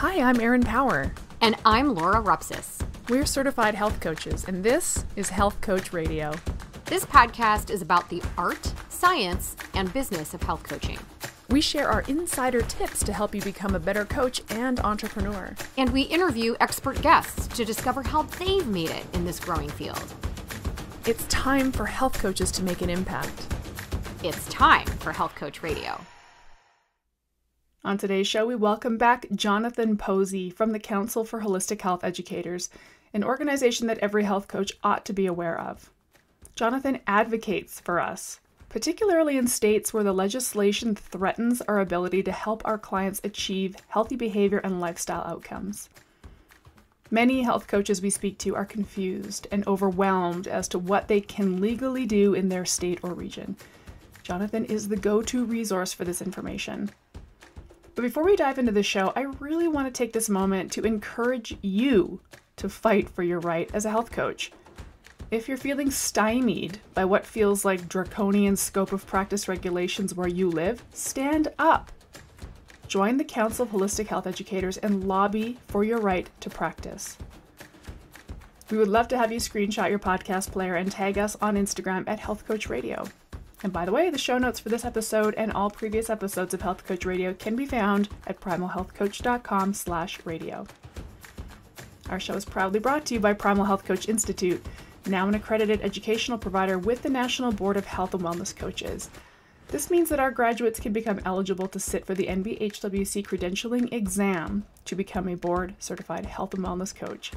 Hi, I'm Erin Power. And I'm Laura Rupsis. We're certified health coaches, and this is Health Coach Radio. This podcast is about the art, science, and business of health coaching. We share our insider tips to help you become a better coach and entrepreneur. And we interview expert guests to discover how they've made it in this growing field. It's time for health coaches to make an impact. It's time for Health Coach Radio. On today's show, we welcome back Jonathan Posey from the Council for Holistic Health Educators, an organization that every health coach ought to be aware of. Jonathan advocates for us, particularly in states where the legislation threatens our ability to help our clients achieve healthy behavior and lifestyle outcomes. Many health coaches we speak to are confused and overwhelmed as to what they can legally do in their state or region. Jonathan is the go to resource for this information. But before we dive into the show, I really want to take this moment to encourage you to fight for your right as a health coach. If you're feeling stymied by what feels like draconian scope of practice regulations where you live, stand up. Join the Council of Holistic Health Educators and lobby for your right to practice. We would love to have you screenshot your podcast player and tag us on Instagram at Health Coach Radio. And by the way, the show notes for this episode and all previous episodes of Health Coach Radio can be found at primalhealthcoach.com slash radio. Our show is proudly brought to you by Primal Health Coach Institute, now an accredited educational provider with the National Board of Health and Wellness Coaches. This means that our graduates can become eligible to sit for the NBHWC credentialing exam to become a board certified health and wellness coach.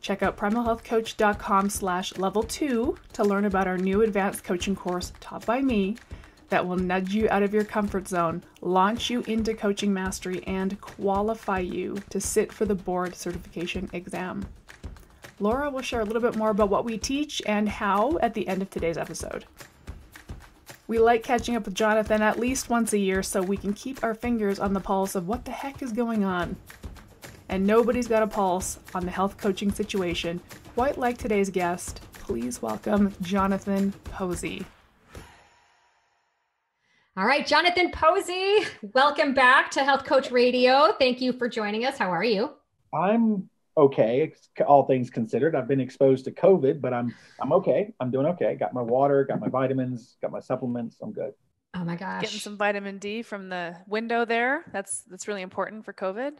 Check out primalhealthcoach.com slash level two to learn about our new advanced coaching course taught by me that will nudge you out of your comfort zone, launch you into coaching mastery, and qualify you to sit for the board certification exam. Laura will share a little bit more about what we teach and how at the end of today's episode. We like catching up with Jonathan at least once a year so we can keep our fingers on the pulse of what the heck is going on and nobody's got a pulse on the health coaching situation quite like today's guest. Please welcome Jonathan Posey. All right, Jonathan Posey, welcome back to Health Coach Radio. Thank you for joining us. How are you? I'm okay, all things considered. I've been exposed to COVID, but I'm I'm okay. I'm doing okay. Got my water, got my vitamins, got my supplements. I'm good. Oh my gosh. Getting some vitamin D from the window there. That's that's really important for COVID.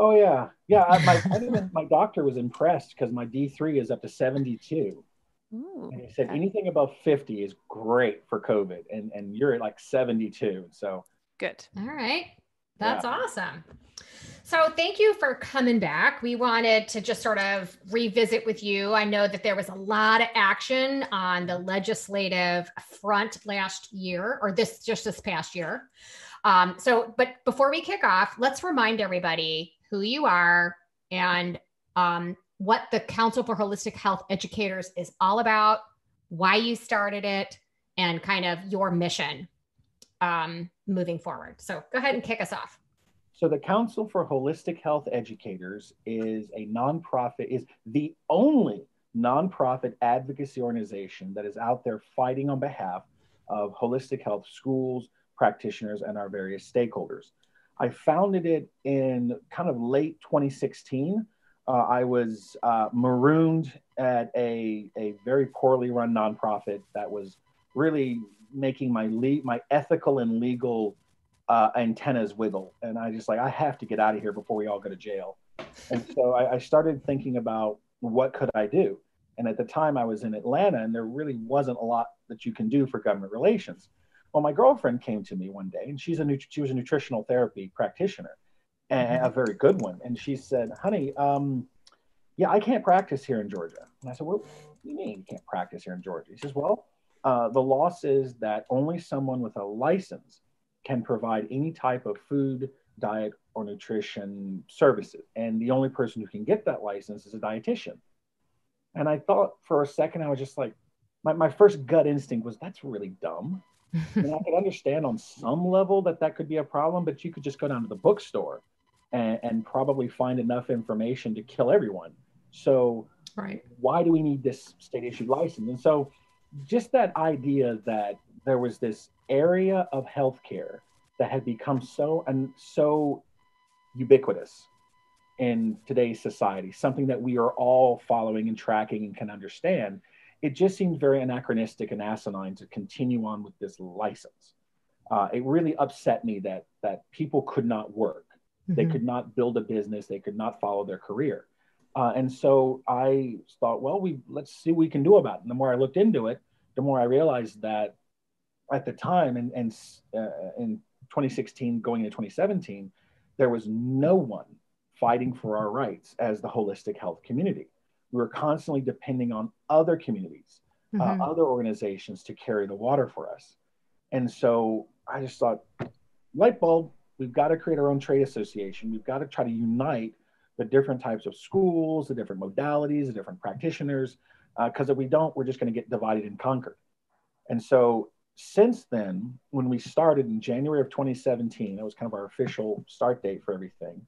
Oh yeah, yeah. I, my my doctor was impressed because my D three is up to seventy two. and he said okay. anything above 50 is great for COVID, and and you're at like 72. So good. All right, that's yeah. awesome. So thank you for coming back. We wanted to just sort of revisit with you. I know that there was a lot of action on the legislative front last year, or this just this past year. Um, so, but before we kick off, let's remind everybody who you are and um, what the Council for Holistic Health Educators is all about, why you started it, and kind of your mission um, moving forward. So go ahead and kick us off. So the Council for Holistic Health Educators is a nonprofit, is the only nonprofit advocacy organization that is out there fighting on behalf of holistic health schools, practitioners, and our various stakeholders. I founded it in kind of late 2016. Uh, I was uh, marooned at a, a very poorly run nonprofit that was really making my le- my ethical and legal uh, antennas wiggle. And I just like, I have to get out of here before we all go to jail. And so I, I started thinking about what could I do? And at the time I was in Atlanta and there really wasn't a lot that you can do for government relations. Well, my girlfriend came to me one day, and she's a she was a nutritional therapy practitioner, and a very good one. And she said, "Honey, um, yeah, I can't practice here in Georgia." And I said, "Well, what do you mean you can't practice here in Georgia?" He says, "Well, uh, the law says that only someone with a license can provide any type of food, diet, or nutrition services, and the only person who can get that license is a dietitian." And I thought for a second, I was just like, my, my first gut instinct was, "That's really dumb." and I can understand on some level that that could be a problem, but you could just go down to the bookstore and, and probably find enough information to kill everyone. So, right. why do we need this state issued license? And so, just that idea that there was this area of healthcare that had become so and so ubiquitous in today's society, something that we are all following and tracking and can understand, it just seemed very anachronistic and asinine to continue on with this license. Uh, it really upset me that that people could not work, mm-hmm. they could not build a business, they could not follow their career, uh, and so I thought, well, we let's see what we can do about it. And the more I looked into it, the more I realized that at the time, and and uh, in 2016 going into 2017, there was no one fighting for our rights as the holistic health community. We were constantly depending on other communities, uh, mm-hmm. uh, other organizations to carry the water for us. And so I just thought, light bulb, we've got to create our own trade association. We've got to try to unite the different types of schools, the different modalities, the different practitioners, because uh, if we don't, we're just going to get divided and conquered. And so since then, when we started in January of 2017, that was kind of our official start date for everything.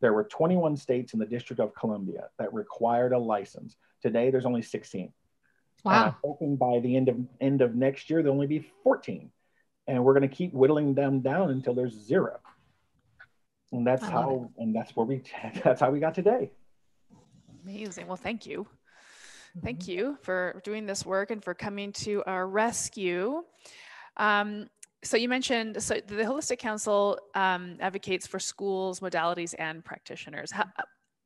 There were 21 states in the District of Columbia that required a license. Today, there's only 16. Wow. And I'm hoping by the end of end of next year, there'll only be 14, and we're going to keep whittling them down until there's zero. And that's how, it. and that's where we, that's how we got today. Amazing. Well, thank you. Thank you for doing this work and for coming to our rescue. Um, so you mentioned so the holistic council um, advocates for schools modalities and practitioners. How,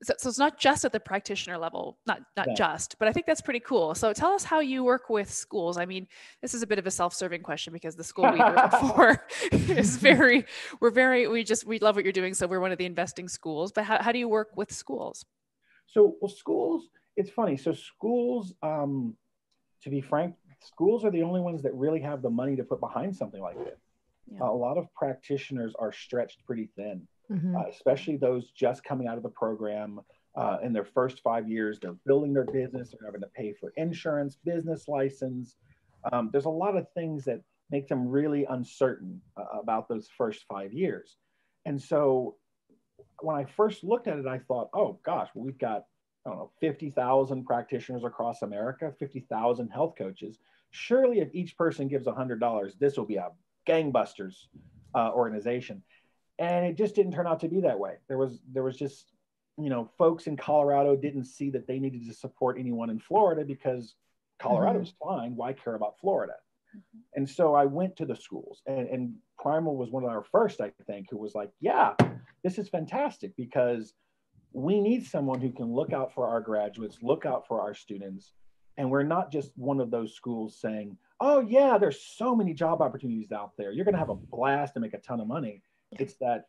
so, so, it's not just at the practitioner level not not yeah. just but i think that's pretty cool. So tell us how you work with schools. I mean this is a bit of a self-serving question because the school we work for is very we're very we just we love what you're doing so we're one of the investing schools. But how, how do you work with schools? So well schools it's funny. So schools um to be frank schools are the only ones that really have the money to put behind something like this. Yeah. Uh, a lot of practitioners are stretched pretty thin, mm-hmm. uh, especially those just coming out of the program. Uh, in their first five years, they're building their business, they're having to pay for insurance, business license. Um, there's a lot of things that make them really uncertain uh, about those first five years. And so when I first looked at it, I thought, oh gosh, well, we've got I don't know, 50,000 practitioners across America, 50,000 health coaches. Surely, if each person gives $100, this will be a gangbusters uh, organization. And it just didn't turn out to be that way. There was there was just, you know, folks in Colorado didn't see that they needed to support anyone in Florida because Colorado's mm-hmm. fine. Why care about Florida? Mm-hmm. And so I went to the schools, and, and Primal was one of our first, I think, who was like, "Yeah, this is fantastic because." We need someone who can look out for our graduates, look out for our students. And we're not just one of those schools saying, oh, yeah, there's so many job opportunities out there. You're going to have a blast and make a ton of money. It's that,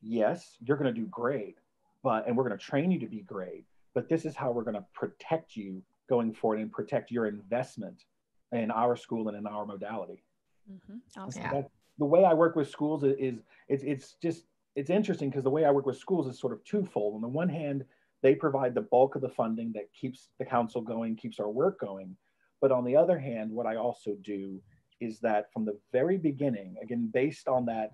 yes, you're going to do great, but, and we're going to train you to be great, but this is how we're going to protect you going forward and protect your investment in our school and in our modality. Mm-hmm. Awesome. Yeah. the way I work with schools is, is it's, it's just it's interesting because the way I work with schools is sort of twofold. On the one hand, they provide the bulk of the funding that keeps the council going, keeps our work going. But on the other hand, what I also do is that from the very beginning, again, based on that,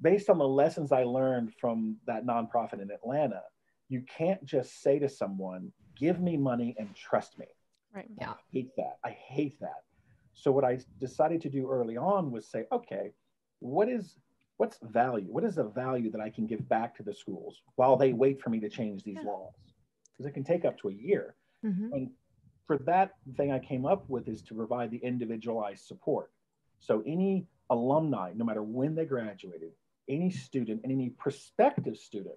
based on the lessons I learned from that nonprofit in Atlanta, you can't just say to someone, give me money and trust me. Right. Yeah. I hate that. I hate that. So what I decided to do early on was say, okay, what is what's value? What is the value that I can give back to the schools while they wait for me to change these yeah. laws? Because it can take up to a year. Mm-hmm. And for that thing I came up with is to provide the individualized support. So any alumni, no matter when they graduated, any student and any prospective student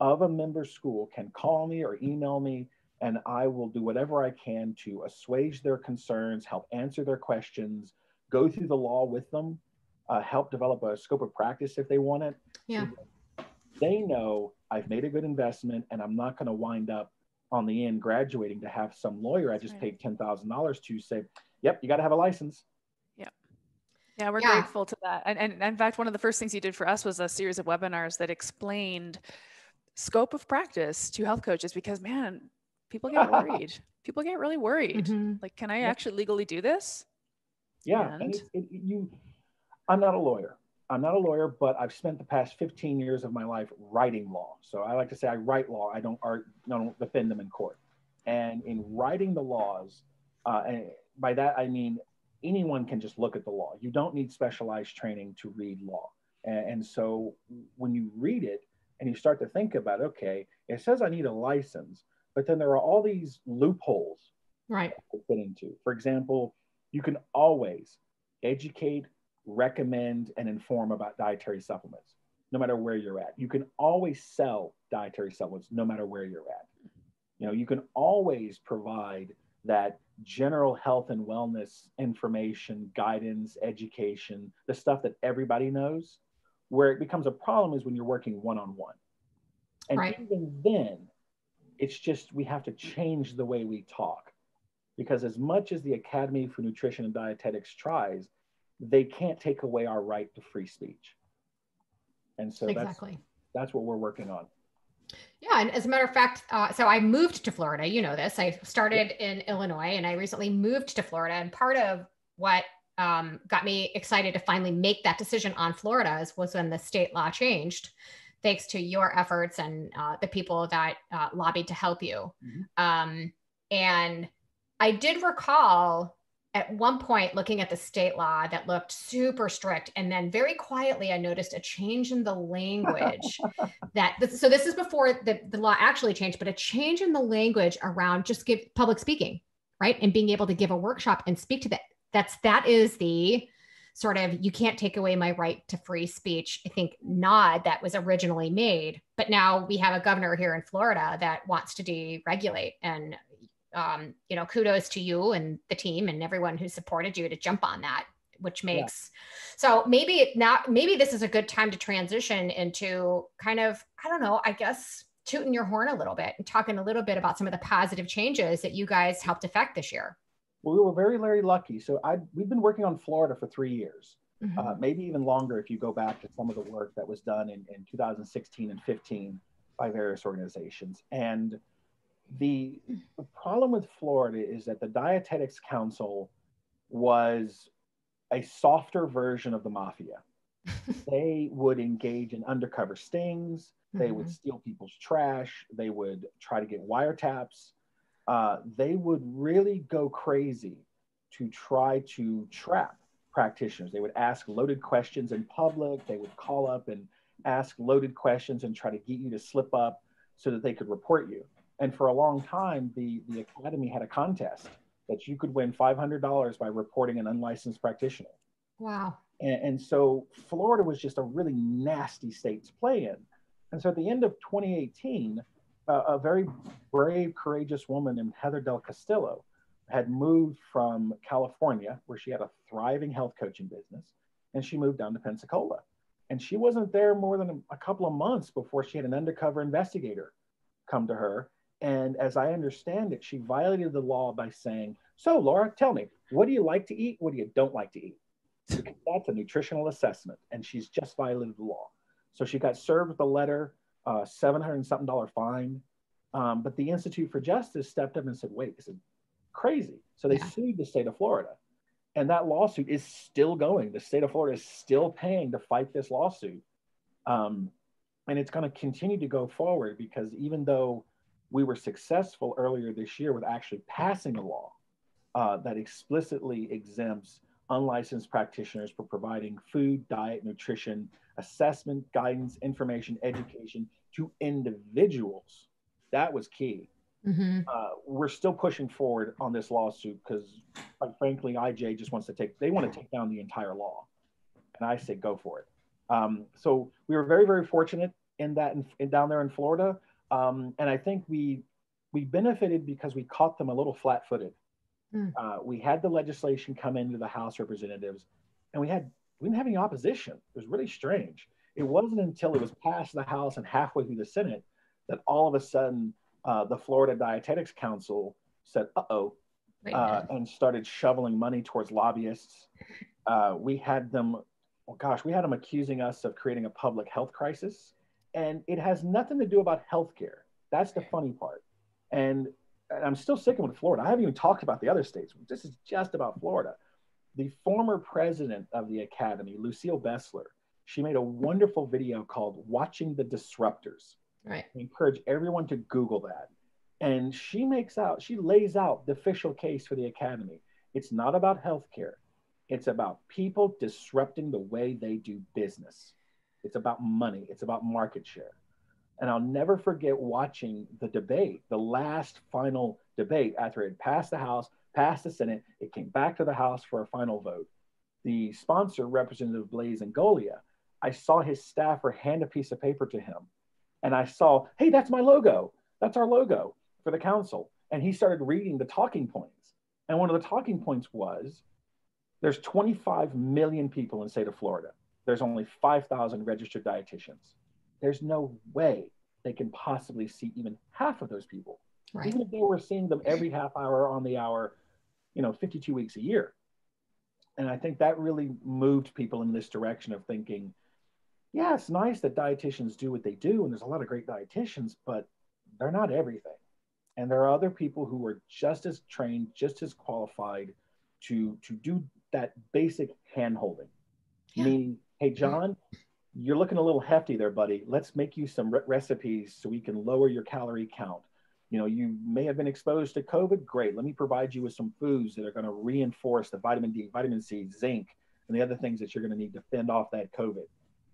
of a member school can call me or email me and I will do whatever I can to assuage their concerns, help answer their questions, go through the law with them uh, help develop a scope of practice if they want it. Yeah. They know I've made a good investment and I'm not going to wind up on the end graduating to have some lawyer I just right. paid $10,000 to say, yep, you got to have a license. Yeah. Yeah, we're yeah. grateful to that. And, and, and in fact, one of the first things you did for us was a series of webinars that explained scope of practice to health coaches because man, people get worried. people get really worried. Mm-hmm. Like, can I actually legally do this? Yeah, and, and it, it, you I'm not a lawyer. I'm not a lawyer, but I've spent the past 15 years of my life writing law. So I like to say I write law. I don't art, I don't defend them in court. And in writing the laws, uh, and by that I mean anyone can just look at the law. You don't need specialized training to read law. And, and so when you read it, and you start to think about okay it says i need a license but then there are all these loopholes right to fit into for example you can always educate recommend and inform about dietary supplements no matter where you're at. You can always sell dietary supplements no matter where you're at. You know you can always provide that general health and wellness information guidance education the stuff that everybody knows. Where it becomes a problem is when you're working one-on-one. And right. even then it's just we have to change the way we talk. Because as much as the academy for nutrition and dietetics tries they can't take away our right to free speech and so exactly. that's that's what we're working on yeah, and as a matter of fact, uh, so I moved to Florida. You know this. I started in Illinois, and I recently moved to Florida. And part of what um, got me excited to finally make that decision on Florida was when the state law changed, thanks to your efforts and uh, the people that uh, lobbied to help you. Mm-hmm. Um, and I did recall at one point looking at the state law that looked super strict and then very quietly i noticed a change in the language that so this is before the, the law actually changed but a change in the language around just give public speaking right? And being able to give a workshop and speak to that. That's that is the sort of you can't take away my right to free speech i think nod that was originally made. But now we have a governor here in florida that wants to deregulate and um, you know, kudos to you and the team and everyone who supported you to jump on that, which makes yeah. so maybe now maybe this is a good time to transition into kind of I don't know, I guess tooting your horn a little bit and talking a little bit about some of the positive changes that you guys helped affect this year. Well, we were very, very lucky. So I we've been working on Florida for three years, mm-hmm. uh, maybe even longer if you go back to some of the work that was done in, in 2016 and 15 by various organizations. And the, the problem with Florida is that the Dietetics Council was a softer version of the mafia. they would engage in undercover stings. They mm-hmm. would steal people's trash. They would try to get wiretaps. Uh, they would really go crazy to try to trap practitioners. They would ask loaded questions in public. They would call up and ask loaded questions and try to get you to slip up so that they could report you. And for a long time, the, the academy had a contest that you could win $500 by reporting an unlicensed practitioner. Wow. And, and, so Florida was just a really nasty state to play in. And so at the end of 2018, uh, a very brave, courageous woman named Heather Del Castillo had moved from California, where she had a thriving health coaching business, and she moved down to Pensacola. And she wasn't there more than a, a couple of months before she had an undercover investigator come to her and as I understand it, she violated the law by saying, So, Laura, tell me, what do you like to eat? What do you don't like to eat? Because that's a nutritional assessment. And she's just violated the law. So she got served with a letter, uh, 700 and something dollar fine. Um, but the Institute for Justice stepped up and said, Wait, this is crazy. So they yeah. sued the state of Florida. And that lawsuit is still going. The state of Florida is still paying to fight this lawsuit. Um, and it's going to continue to go forward because even though we were successful earlier this year with actually passing a law uh, that explicitly exempts unlicensed practitioners for providing food, diet, nutrition, assessment, guidance, information, education to individuals. That was key. Mm-hmm. Uh, we're still pushing forward on this lawsuit because, quite frankly, IJ just wants to take, they want to take down the entire law. And I say, go for it. Um, so we were very, very fortunate in that, in, in down there in Florida. Um, and I think we we benefited because we caught them a little flat-footed. Mm. Uh, we had the legislation come into the House representatives, and we had we didn't have any opposition. It was really strange. It wasn't until it was passed the House and halfway through the Senate that all of a sudden uh, the Florida Dietetics Council said, "Uh-oh," uh, and started shoveling money towards lobbyists. Uh, we had them, oh gosh, we had them accusing us of creating a public health crisis and it has nothing to do about healthcare. That's the funny part. And, and I'm still sticking with Florida. I haven't even talked about the other states. This is just about Florida. The former president of the academy, Lucille Beseler, she made a wonderful video called "Watching the Disruptors." Right. I encourage everyone to Google that. And she makes out, she lays out the official case for the academy. It's not about healthcare. It's about people disrupting the way they do business. It's about money. It's about market share. And I'll never forget watching the debate, the last final debate after it passed the House, passed the Senate, it came back to the House for a final vote. The sponsor, Representative Blaise Ingoglia, I saw his staffer hand a piece of paper to him. And I saw, hey, that's my logo. That's our logo for the council. And he started reading the talking points. And one of the talking points was there's 25 million people in the state of Florida. There's only 5,000 registered dietitians. There's no way they can possibly see even half of those people. Right. Even if they were seeing them every half hour on the hour, you know, 52 weeks a year. And I think that really moved people in this direction of thinking, yeah, it's nice that dietitians do what they do, and there's a lot of great dietitians, but they're not everything. And there are other people who are just as trained, just as qualified to to do that basic hand holding. Yeah. Meaning, hey, John, you're looking a little hefty there, buddy. Let's make you some re- recipes so we can lower your calorie count. You know, you may have been exposed to COVID. Great. Let me provide you with some foods that are going to reinforce the vitamin D, vitamin C, zinc, and the other things that you're going to need to fend off that COVID.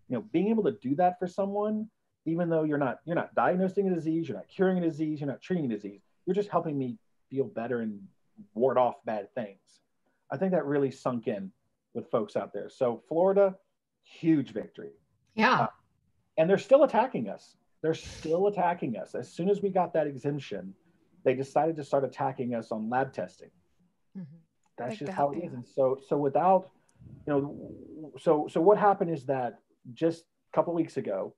You know, being able to do that for someone, even though you're not you're not diagnosing a disease, you're not curing a disease, you're not treating a disease, you're just helping me feel better and ward off bad things. I think that really sunk in with folks out there. So Florida, huge victory. Yeah. Uh, and they're still attacking us. They're still attacking us. As soon as we got that exemption, they decided to start attacking us on lab testing. Mm-hmm. That's just how it is. And so, so without, you know, so so what happened is that just a couple weeks ago,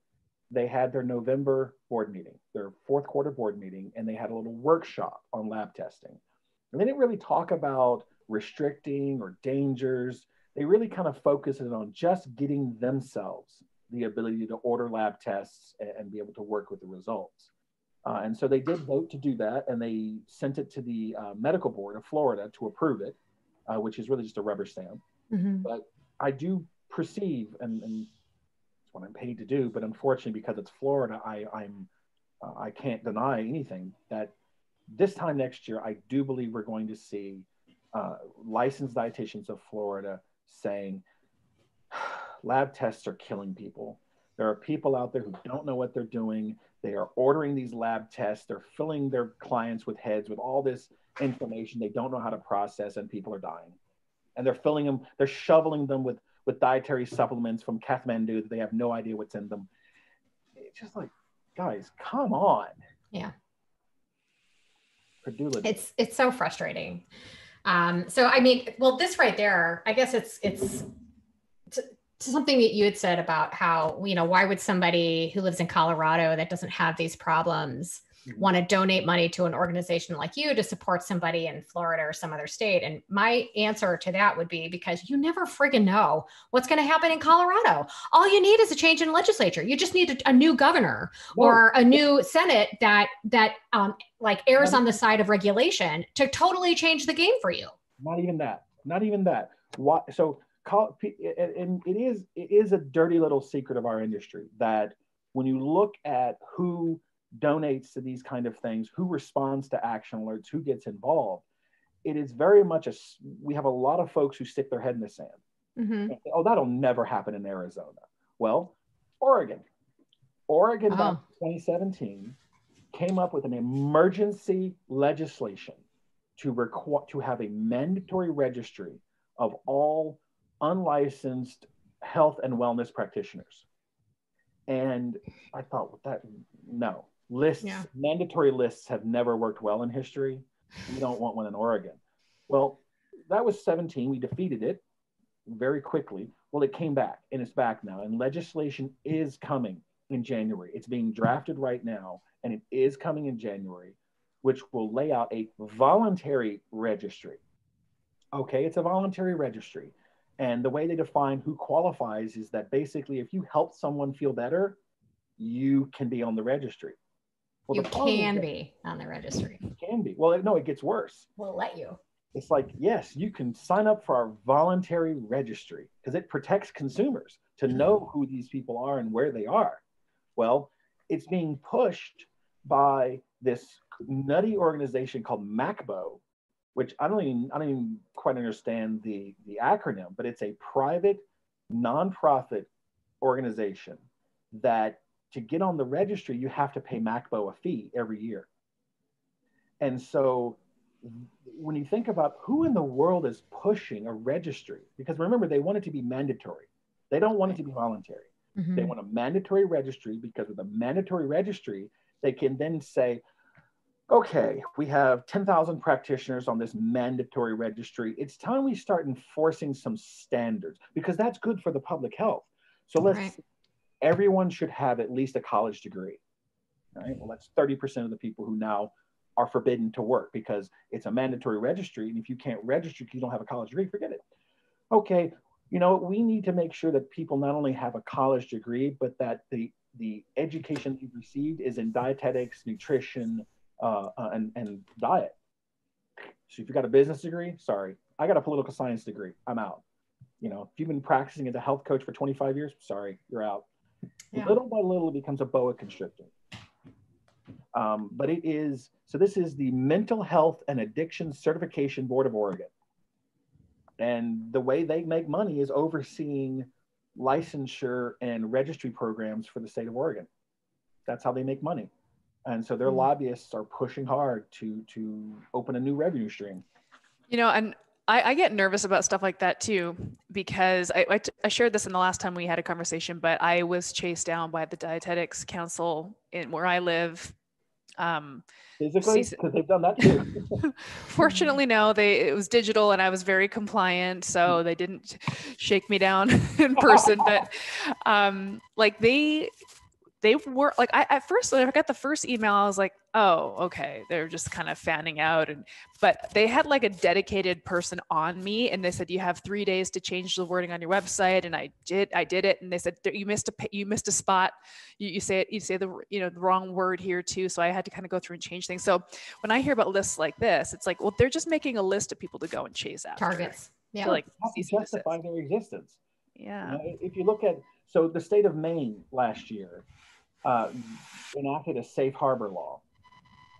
they had their November board meeting, their fourth quarter board meeting, and they had a little workshop on lab testing. And they didn't really talk about restricting or dangers. They really kind of focused it on just getting themselves the ability to order lab tests and, be able to work with the results. Uh, and so they did vote to do that, and they sent it to the uh, medical board of Florida to approve it, uh, which is really just a rubber stamp. Mm-hmm. But I do perceive, and, and it's what I'm paid to do, but unfortunately, because it's Florida, I, I'm uh, I can't deny anything that this time next year, I do believe we're going to see uh, licensed dietitians of Florida saying lab tests are killing people. There are people out there who don't know what they're doing. They are ordering these lab tests. They're filling their clients with heads with all this information they don't know how to process, and people are dying. And they're filling them, they're shoveling them with, with dietary supplements from Kathmandu that they have no idea what's in them. It's just like, guys, come on. Yeah. Credulity. It's it's so frustrating. Um, so I mean, well, this right there, I guess it's it's something that you had said about how you know why would somebody who lives in Colorado that doesn't have these problems. Want to donate money to an organization like you to support somebody in Florida or some other state? And my answer to that would be because you never friggin' know what's going to happen in Colorado. All you need is a change in legislature. You just need a, a new governor or a new Senate that that um, like errs on the side of regulation to totally change the game for you. Not even that. Not even that. Why, So call and it is it is a dirty little secret of our industry that when you look at who donates to these kind of things who responds to action alerts who gets involved it is very much a we have a lot of folks who stick their head in the sand mm-hmm. say, oh that'll never happen in arizona well oregon oregon oh. 2017 came up with an emergency legislation to require to have a mandatory registry of all unlicensed health and wellness practitioners. And I thought, well, that no lists, yeah. mandatory lists have never worked well in history. We don't want one in Oregon. Well, that was 17. We defeated it very quickly. Well, it came back and it's back now. And legislation is coming in January. It's being drafted right now and it is coming in January, which will lay out a voluntary registry. Okay, it's a voluntary registry. And the way they define who qualifies is that basically, if you help someone feel better, you can be on the registry. Well, you can be on the registry. Can be. Well, no, it gets worse. We'll let you. It's like, yes, you can sign up for our voluntary registry because it protects consumers to know who these people are and where they are. Well, it's being pushed by this nutty organization called MACBO, which I don't even I don't even quite understand the the acronym, but it's a private nonprofit organization that to get on the registry, you have to pay MACBO a fee every year. And so when you think about who in the world is pushing a registry, because remember, they want it to be mandatory. They don't want it to be voluntary. Mm-hmm. They want a mandatory registry because with a mandatory registry, they can then say, okay, we have 10,000 practitioners on this mandatory registry. It's time we start enforcing some standards because that's good for the public health. So let's, right. Everyone should have at least a college degree. Right. Well, that's 30% of the people who now are forbidden to work because it's a mandatory registry. And if you can't register you don't have a college degree, forget it. Okay, you know, we need to make sure that people not only have a college degree, but that the the education you've received is in dietetics, nutrition, uh, uh, and, and diet. So if you got a business degree, sorry, I got a political science degree. I'm out. You know, if you've been practicing as a health coach for 25 years, sorry, you're out. Yeah. Little by little, it becomes a boa constrictor. Um, but it is so. This is the Mental Health and Addiction Certification Board of Oregon. And the way they make money is overseeing licensure and registry programs for the state of Oregon. That's how they make money. And so their mm-hmm. lobbyists are pushing hard to to open a new revenue stream. You know, and I, I get nervous about stuff like that too, because I, I, t- I shared this in the last time we had a conversation, but I was chased down by the Dietetics Council in where I live um, physically? Because they've done that too. Fortunately no they it was digital and i was very compliant so they didn't shake me down in person but um like they they were like I at first when I got the first email, I was like, oh, okay. They're just kind of fanning out. And but they had like a dedicated person on me and they said, you have three days to change the wording on your website. And I did, I did it. And they said, you missed a you missed a spot. You, you say it, you say the you know the wrong word here too. So I had to kind of go through and change things. So when I hear about lists like this, it's like, well, they're just making a list of people to go and chase after. Targets. Yeah. like justify their existence. Yeah. You know, if you look at so the state of Maine last year uh, enacted a safe harbor law,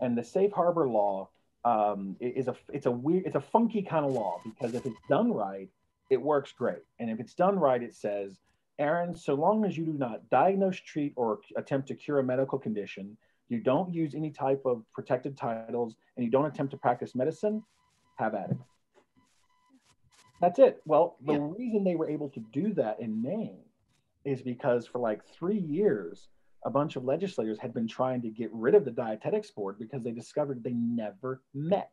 and the safe harbor law um, is a it's a weird it's a funky kind of law because if it's done right, it works great, and if it's done right, it says, Erin, so long as you do not diagnose, treat, or attempt to cure a medical condition, you don't use any type of protected titles, and you don't attempt to practice medicine, have at it. That's it. Well, the yeah. reason they were able to do that in Maine is because for like three years, a bunch of legislators had been trying to get rid of the dietetics board because they discovered they never met.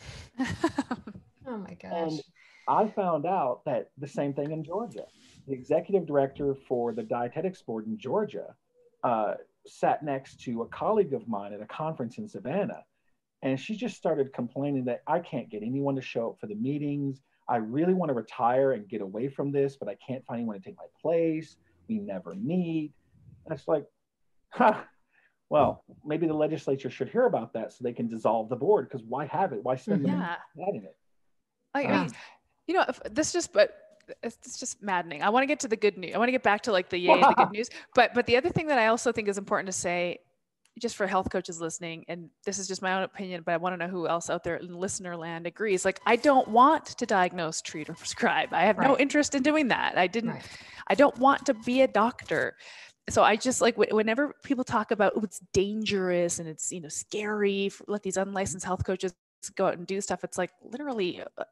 oh my gosh. And I found out that the same thing in Georgia. The executive director for the dietetics board in Georgia uh, sat next to a colleague of mine at a conference in Savannah. And she just started complaining that I can't get anyone to show up for the meetings. I really want to retire and get away from this, but I can't find anyone to take my place. We never meet. And it's like, huh, well, maybe the legislature should hear about that so they can dissolve the board because why have it? Why spend yeah. money adding it? I, I mean, you know, this just, but it's just maddening. I want to get to the good news. I want to get back to like the yay, the good news. But, but the other thing that I also think is important to say, just for health coaches listening, and this is just my own opinion, but I want to know who else out there in listener land agrees. Like, I don't want to diagnose, treat, or prescribe. I have right. no interest in doing that. I didn't. Right. I don't want to be a doctor so I just like whenever people talk about oh, it's dangerous and it's you know scary for, let these unlicensed health coaches go out and do stuff. It's like literally, uh,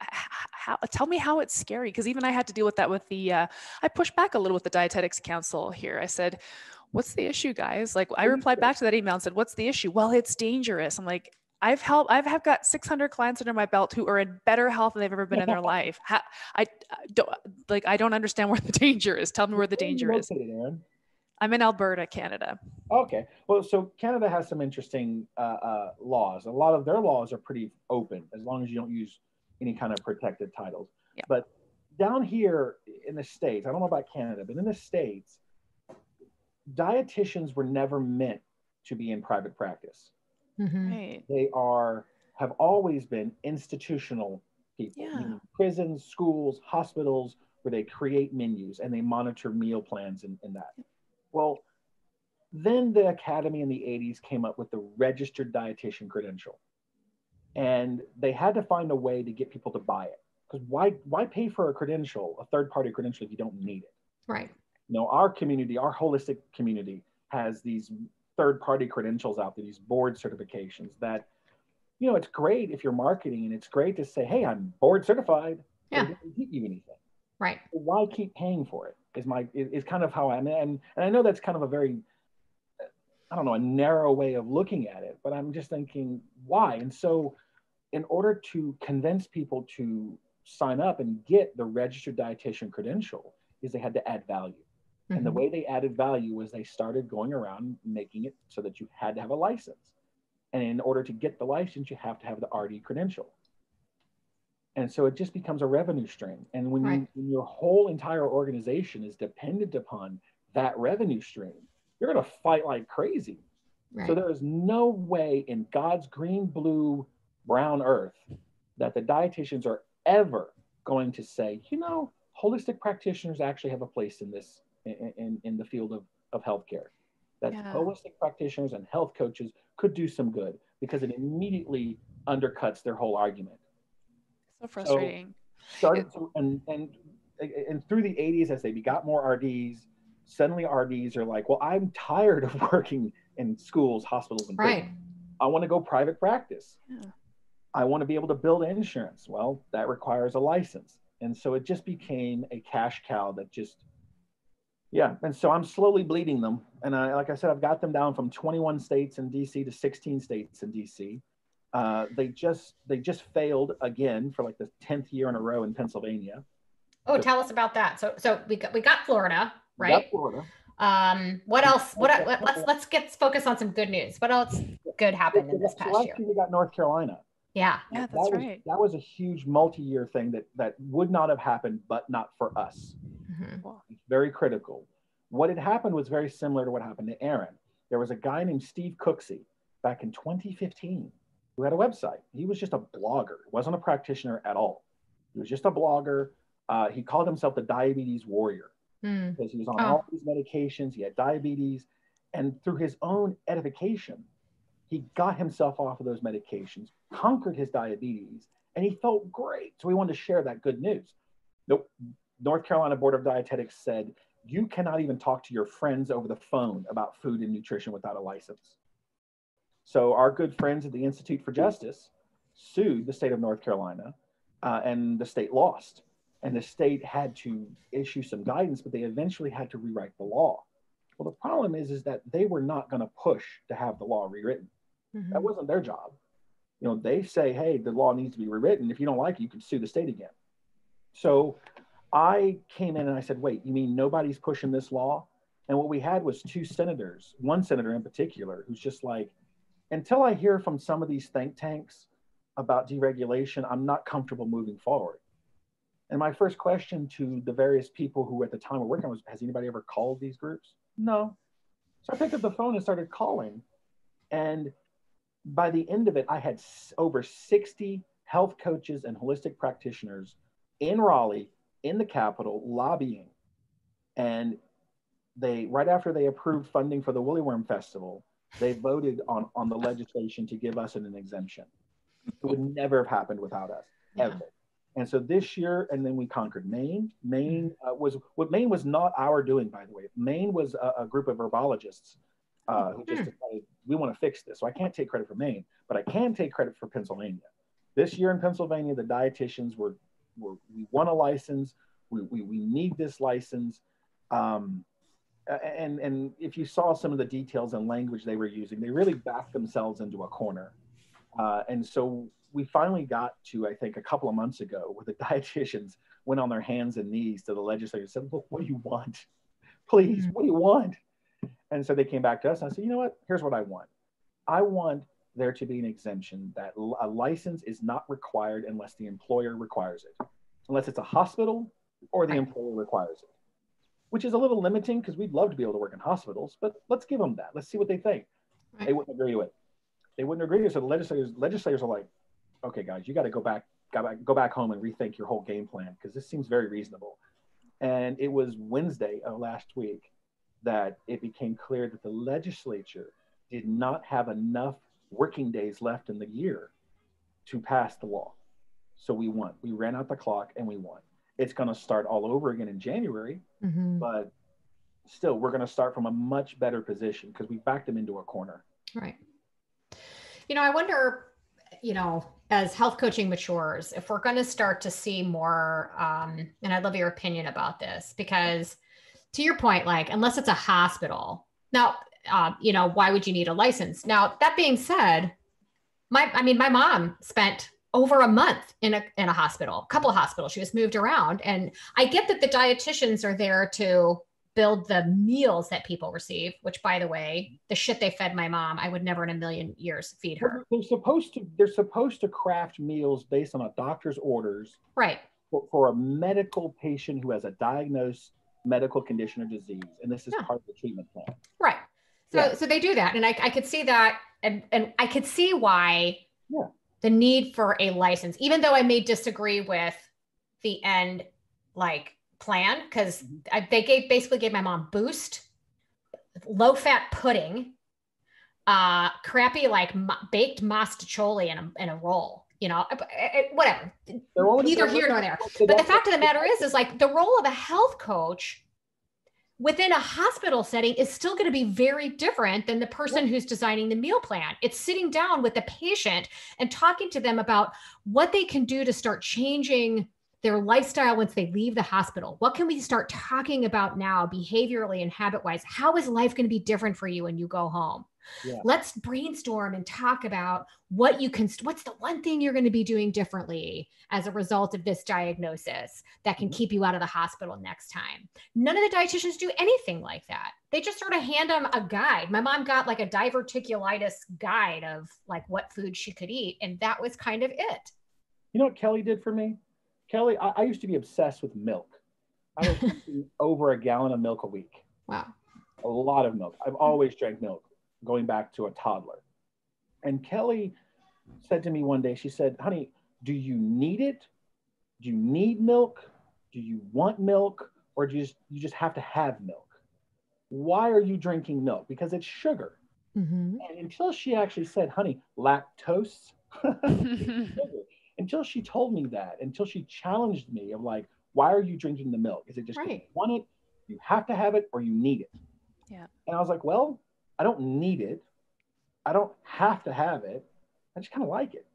how, tell me how it's scary because even I had to deal with that with the. Uh, I pushed back a little with the dietetics council here. I said, "What's the issue, guys?" Like I replied back to that email and said, "What's the issue?" Well, it's dangerous. I'm like, I've helped, I've have got 600 clients under my belt who are in better health than they've ever been in their life. I, I don't like, I don't understand where the danger is. Tell me where the danger is. Erin? I'm in Alberta, Canada. Okay. Well, so Canada has some interesting uh, uh, laws. A lot of their laws are pretty open as long as you don't use any kind of protected titles. Yeah. But down here in the States, I don't know about Canada, but in the States, dietitians were never meant to be in private practice. Mm-hmm. Right. They are have always been institutional people, yeah. prisons, schools, hospitals, where they create menus and they monitor meal plans and, and that. Well, then the academy in the 80s came up with the registered dietitian credential. And they had to find a way to get people to buy it. Because why why pay for a credential, a third party credential, if you don't need it? Right. You know, our community, our holistic community has these third party credentials out there, these board certifications that, you know, it's great if you're marketing and it's great to say, hey, I'm board certified. Yeah. It doesn't get you anything. Right. Why keep paying for it? Is my is, is kind of how I'm and and I know that's kind of a very I don't know, a narrow way of looking at it, but I'm just thinking why? And so in order to convince people to sign up and get the registered dietitian credential is they had to add value. Mm-hmm. And the mm-hmm. way they added value was they started going around making it so that you had to have a license. And in order to get the license, you have to have the RD credential. And so it just becomes a revenue stream. And when, right. you, when your whole entire organization is dependent upon that revenue stream, you're going to fight like crazy. Right. So there is no way in God's green, blue, brown earth that the dietitians are ever going to say, you know, holistic practitioners actually have a place in this in, in, the field of, of healthcare. That yeah. holistic practitioners and health coaches could do some good because it immediately undercuts their whole argument. So frustrating. So started to, and and and through the 80s as they got more RDs, suddenly RDs are like, well, I'm tired of working in schools, hospitals, and right. I want to go private practice. Yeah. I want to be able to build insurance. Well, that requires a license. And so it just became a cash cow that just, yeah. And so I'm slowly bleeding them. And I, like I said, I've got them down from 21 states in DC to 16 states in DC. Uh, they just they just failed again for like the 10th year in a row in Pennsylvania. Oh, so, tell us about that. So so we got we got Florida, right? Got Florida. Um, what else? What, what let's let's get focus on some good news. What else good happened in this past year? We got North Carolina. Yeah, yeah, that's that right. Was, that was a huge multi-year thing that that would not have happened, but not for us. Mm-hmm. Very critical. What had happened was very similar to what happened to Erin. There was a guy named Steve Cooksey back in 2015 who had a website. He was just a blogger. He wasn't a practitioner at all. He was just a blogger. Uh, he called himself the diabetes warrior mm. because he was on oh. all these medications. He had diabetes, and through his own edification, he got himself off of those medications, conquered his diabetes, and he felt great. So he wanted to share that good news. The North Carolina Board of Dietetics said you cannot even talk to your friends over the phone about food and nutrition without a license. So our good friends at the Institute for Justice sued the state of North Carolina, uh, and the state lost. And the state had to issue some guidance, but they eventually had to rewrite the law. Well, the problem is, is that they were not going to push to have the law rewritten. Mm-hmm. That wasn't their job. You know, they say, hey, the law needs to be rewritten. If you don't like it, you can sue the state again. So I came in and I said, wait, you mean nobody's pushing this law? And what we had was two senators, one senator in particular, who's just like, until I hear from some of these think tanks about deregulation, I'm not comfortable moving forward. And my first question to the various people who at the time were working was, has anybody ever called these groups? No. So I picked up the phone and started calling. And by the end of it, I had over 60 health coaches and holistic practitioners in Raleigh, in the capital, lobbying. And they, right after they approved funding for the Woolly Worm Festival, they voted on, on the legislation to give us an, an exemption. It would never have happened without us, ever. Yeah. And so this year, and then we conquered Maine. Maine uh, was what Maine was not our doing, by the way. Maine was a, a group of herbologists uh, who just decided we want to fix this. So I can't take credit for Maine, but I can take credit for Pennsylvania. This year in Pennsylvania, the dietitians were, were we want a license. We, we, we need this license. Um, and, and if you saw some of the details and language they were using, they really backed themselves into a corner. Uh, and so we finally got to, I think, a couple of months ago where the dietitians went on their hands and knees to the legislature and said, Look, what do you want? Please, mm-hmm. what do you want? And so they came back to us and I said, you know what? Here's what I want. I want there to be an exemption that a license is not required unless the employer requires it, unless it's a hospital or the employer requires it, which is a little limiting because we'd love to be able to work in hospitals, but let's give them that. Let's see what they think. Right. They wouldn't agree with it. They wouldn't agree with it. So the legislators, legislators are like, okay, guys, you got to go back, go back, go back home and rethink your whole game plan because this seems very reasonable. And it was Wednesday of last week that it became clear that the legislature did not have enough working days left in the year to pass the law. So we won. We ran out the clock and we won. It's going to start all over again in January, mm-hmm. but still we're going to start from a much better position because we backed them into a corner. Right. You know, I wonder, you know, as health coaching matures, if we're going to start to see more, um, and I'd love your opinion about this because to your point, like, unless it's a hospital, now, uh, you know, why would you need a license? Now, that being said, my, I mean, my mom spent over a month in a in a hospital, a couple of hospitals. She was moved around, and I get that the dietitians are there to build the meals that people receive. Which, by the way, the shit they fed my mom, I would never in a million years feed her. They're supposed to. They're supposed to craft meals based on a doctor's orders, right? For, for a medical patient who has a diagnosed medical condition or disease, and this is yeah. part of the treatment plan. Right. So, yeah. so they do that, and I, I could see that, and and I could see why. Yeah the need for a license, even though I may disagree with the end like plan because mm-hmm. they gave basically gave my mom boost, low fat pudding, uh, crappy like baked mostaccioli in a in a roll. You know, whatever. Neither here nor there. But the fact of the matter is, is like the role of a health coach within a hospital setting is still going to be very different than the person who's designing the meal plan. It's sitting down with the patient and talking to them about what they can do to start changing their lifestyle once they leave the hospital. What can we start talking about now, behaviorally and habit wise? How is life going to be different for you when you go home? Yeah. Let's brainstorm and talk about what you can, what's the one thing you're going to be doing differently as a result of this diagnosis that can mm-hmm. keep you out of the hospital next time. None of the dietitians do anything like that. They just sort of hand them a guide. My mom got like a diverticulitis guide of like what food she could eat, and that was kind of it. You know what Kelly did for me? Kelly, I, I used to be obsessed with milk. I was over a gallon of milk a week. Wow. A lot of milk. I've always drank milk going back to a toddler. And Kelly said to me one day, she said, honey, do you need it? Do you need milk? Do you want milk? Or do you just, you just have to have milk? Why are you drinking milk? Because it's sugar. Mm-hmm. And until she actually said, honey, lactose, until she told me that, until she challenged me of like, why are you drinking the milk? Is it just right. you want it, you have to have it, or you need it? Yeah. And I was like, well, I don't need it. I don't have to have it. I just kind of like it.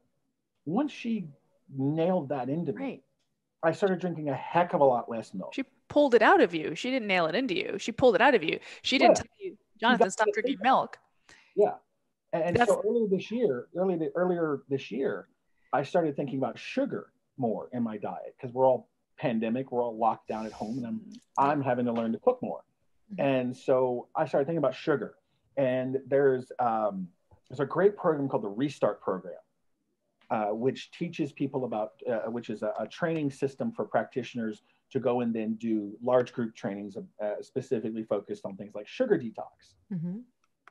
Once she nailed that into me, right. I started drinking a heck of a lot less milk. She pulled it out of you. She didn't nail it into you. She pulled it out of you. She didn't yeah. tell you, Jonathan, stop drinking milk. Yeah. And, so earlier this year, early, earlier this year, I started thinking about sugar more in my diet because we're all pandemic, we're all locked down at home, and I'm mm-hmm. I'm having to learn to cook more. Mm-hmm. And so I started thinking about sugar and there's um, there's a great program called the Restart Program, uh, which teaches people about uh, which is a, a, training system for practitioners to go and then do large group trainings uh, specifically focused on things like sugar detox. Mm-hmm.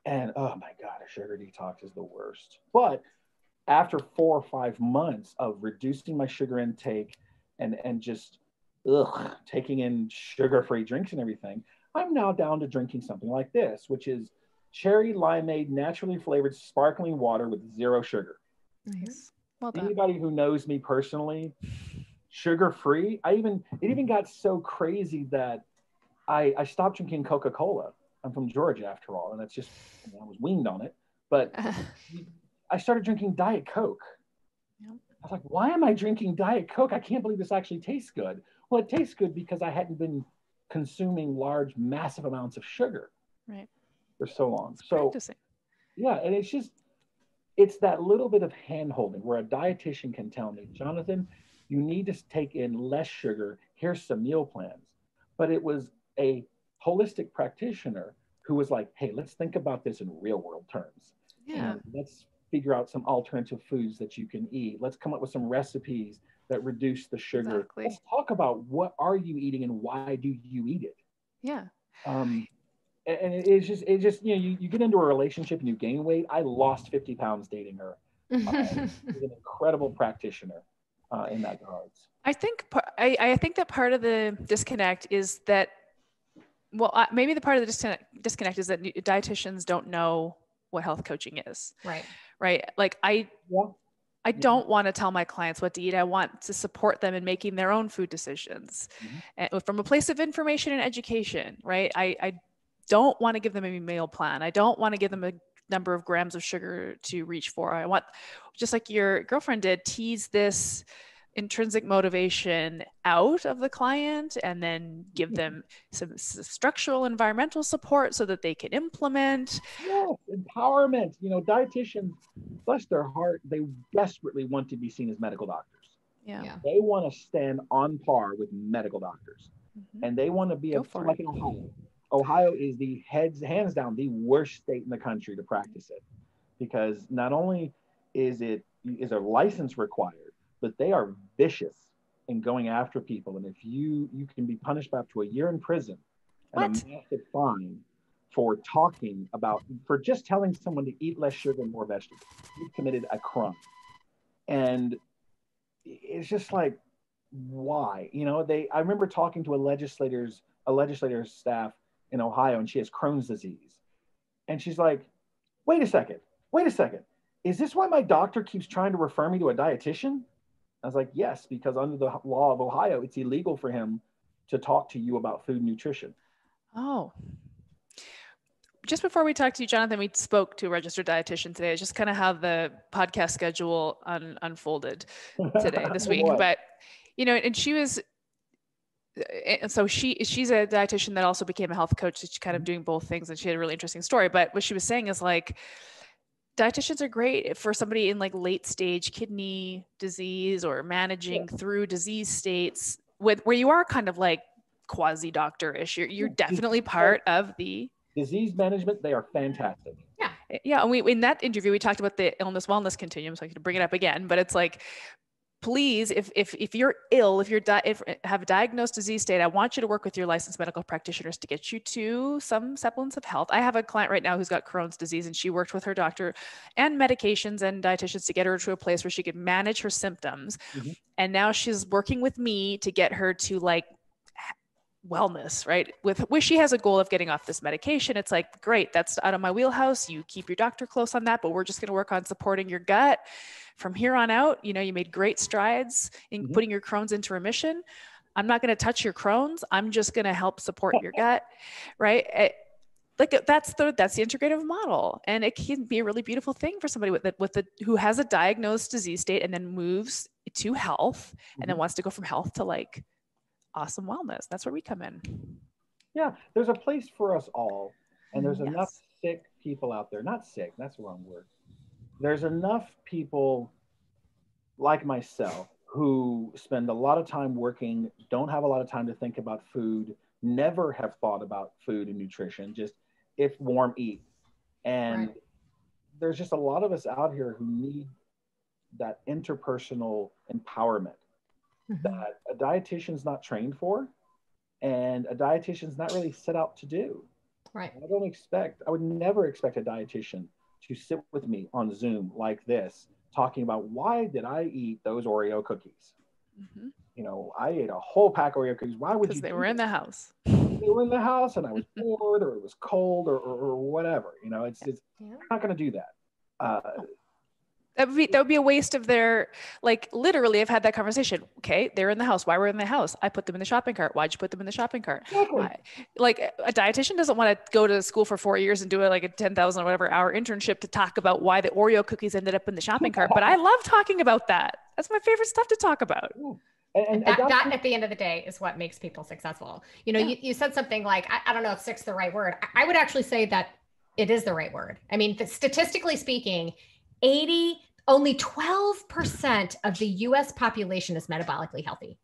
And oh my God, a sugar detox is the worst. But after four or five months of reducing my sugar intake and and just ugh, taking in sugar-free drinks and everything, I'm now down to drinking something like this, which is cherry limeade naturally flavored sparkling water with zero sugar. Nice. Well done. Anybody who knows me personally, sugar free. I even it even got so crazy that I I stopped drinking Coca Cola. I'm from Georgia after all, and that's just I was weaned on it. But I started drinking Diet Coke. Yep. I was like, why am I drinking Diet Coke? I can't believe this actually tastes good. Well, it tastes good because I hadn't been consuming large, massive amounts of sugar. Right for so long. It's so practicing. yeah, and it's just it's that little bit of hand holding where a dietitian can tell me, Jonathan, you need to take in less sugar. Here's some meal plans. But it was a holistic practitioner who was like, hey, let's think about this in real world terms. Yeah. And let's figure out some alternative foods that you can eat. Let's come up with some recipes that reduce the sugar. Exactly. Let's talk about what are you eating and why do you eat it? Yeah. Um, and it's just it's just you know you, you get into a relationship and you gain weight i lost 50 pounds dating her uh, an incredible practitioner uh, in that regards i think I, I think that part of the disconnect is that well maybe the part of the disconnect, disconnect is that dietitians don't know what health coaching is right right like i yeah. I don't want to tell my clients what to eat. I want to support them in making their own food decisions mm-hmm. and from a place of information and education, right? I, I don't want to give them a meal plan. I don't want to give them a number of grams of sugar to reach for. I want, just like your girlfriend did, tease this intrinsic motivation out of the client and then give them some, structural environmental support so that they can implement yes empowerment you know dietitians bless their heart they desperately want to be seen as medical doctors yeah, yeah. they want to stand on par with medical doctors mm-hmm. and they want to be Go a, like in ohio ohio is the heads hands down the worst state in the country to practice it because not only is it is a license required but they are vicious in going after people. And if you you can be punished by up to a year in prison and what? a massive fine for talking about for just telling someone to eat less sugar and more vegetables, you've committed a crime. And it's just like, why? You know, they I remember talking to a legislator's a legislator's staff in Ohio, and she has Crohn's disease. And she's like, wait a second, wait a second. Is this why my doctor keeps trying to refer me to a dietitian? I was like, yes, because under the law of Ohio, it's illegal for him to talk to you about food and nutrition. Oh. Just before we talked to you, Jonathan, we spoke to a registered dietitian today. It's just kind of how the podcast schedule un- unfolded today, this week. but, you know, and she was, and so she she's a dietitian that also became a health coach. She's kind of mm-hmm. doing both things, and she had a really interesting story. But what she was saying is like, dietitians are great for somebody in like late stage kidney disease or managing yeah. through disease states with where you are kind of like quasi doctor-ish you're, you're definitely part of the disease management they are fantastic yeah yeah and we in that interview we talked about the illness wellness continuum so i could bring it up again but it's like please, if, if, if you're ill, if you're di- if have a diagnosed disease state, I want you to work with your licensed medical practitioners to get you to some semblance of health. I have a client right now who's got Crohn's disease, and she worked with her doctor and medications and dietitians to get her to a place where she could manage her symptoms. Mm-hmm. And now she's working with me to get her to like wellness, right? With where she has a goal of getting off this medication, it's like, great, that's out of my wheelhouse. You keep your doctor close on that, but we're just going to work on supporting your gut from here on out, you know, you made great strides in mm-hmm. putting your Crohn's into remission. I'm not going to touch your Crohn's. I'm just going to help support your gut, right? It, eh, like that's the that's the integrative model, and it can be a really beautiful thing for somebody with the, with the who has a diagnosed disease state and then moves to health, mm-hmm. and then mm-hmm. wants to go from health to like awesome wellness. That's where we come in. Yeah, there's a place for us all, and there's yes. enough sick people out there. Not sick. That's the wrong word there's enough people like myself who spend a lot of time working, don't have a lot of time to think about food, never have thought about food and nutrition, just if warm, eat. And right. there's just a lot of us out here who need that interpersonal empowerment mm-hmm. that a dietitian's not trained for and a dietitian's not really set out to do. Right. I don't expect, I would never expect a dietitian to sit with me on Zoom like this, talking about why did I eat those Oreo cookies? Mm-hmm. You know, I ate a whole pack of Oreo cookies. Why would you? Because they were in the house. They were in the house, and I was bored, or it was cold, or, or, or whatever. You know, it's, it's yeah. not going to do that. Uh, that would be that would be a waste of their like literally I've had that conversation. Okay, they're in the house. Why were in the house? I put them in the shopping cart. Why'd you put them in the shopping cart? Exactly. like a dietitian doesn't want to go to school for four years and do a, like a ten thousand whatever hour internship to talk about why the Oreo cookies ended up in the shopping cart. But I love talking about that. That's my favorite stuff to talk about. And, and that, that, at the end of the day is what makes people successful. You know, yeah. you, you said something like, I, I, don't know if sick's the right word. I, I would actually say that it is the right word. I mean, statistically speaking, 80 only 12% of the US population is metabolically healthy.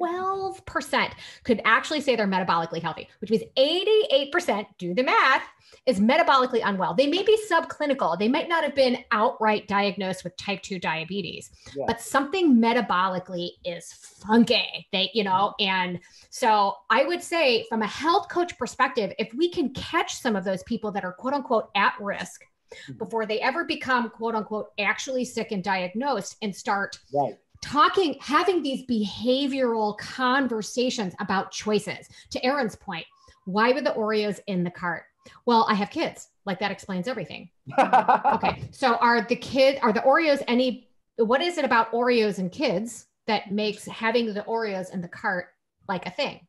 12% could actually say they're metabolically healthy, which means 88%, do the math, is metabolically unwell. They may be subclinical. They might not have been outright diagnosed with type 2 diabetes, yeah. but something metabolically is funky. They, you know, mm-hmm. and so I would say from a health coach perspective, if we can catch some of those people that are quote unquote at risk. Hmm. before they ever become quote unquote actually sick and diagnosed and start right. talking, having these behavioral conversations about choices. To Erin's point, why were the Oreos in the cart? Well, I have kids. Like that explains everything. okay. So are the kid are the Oreos any what is it about Oreos and kids that makes having the Oreos in the cart like a thing?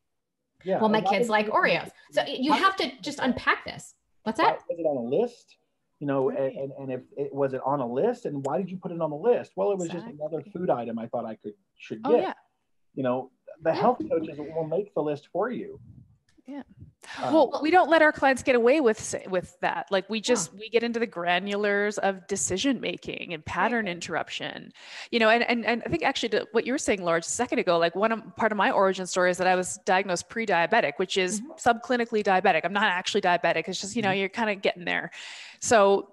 Yeah. Well, my kids like Oreos. So you have to just unpack this. What's that? It on a list? You know, right. and, and if it was it on a list, and why did you put it on the list? Well, it was exactly. just another food item I thought I could should oh, get. Oh, yeah. You know, the health coaches will make the list for you. Yeah. Um, well, we don't let our clients get away with with that. Like we just yeah. we get into the granulars of decision making and pattern right. interruption. You know, and, and and I think actually to what you were saying, Laura, just a second ago, like one of, part of my origin story is that I was diagnosed pre-diabetic, which is mm-hmm. subclinically diabetic. I'm not actually diabetic. It's just you know mm-hmm. you're kind of getting there. So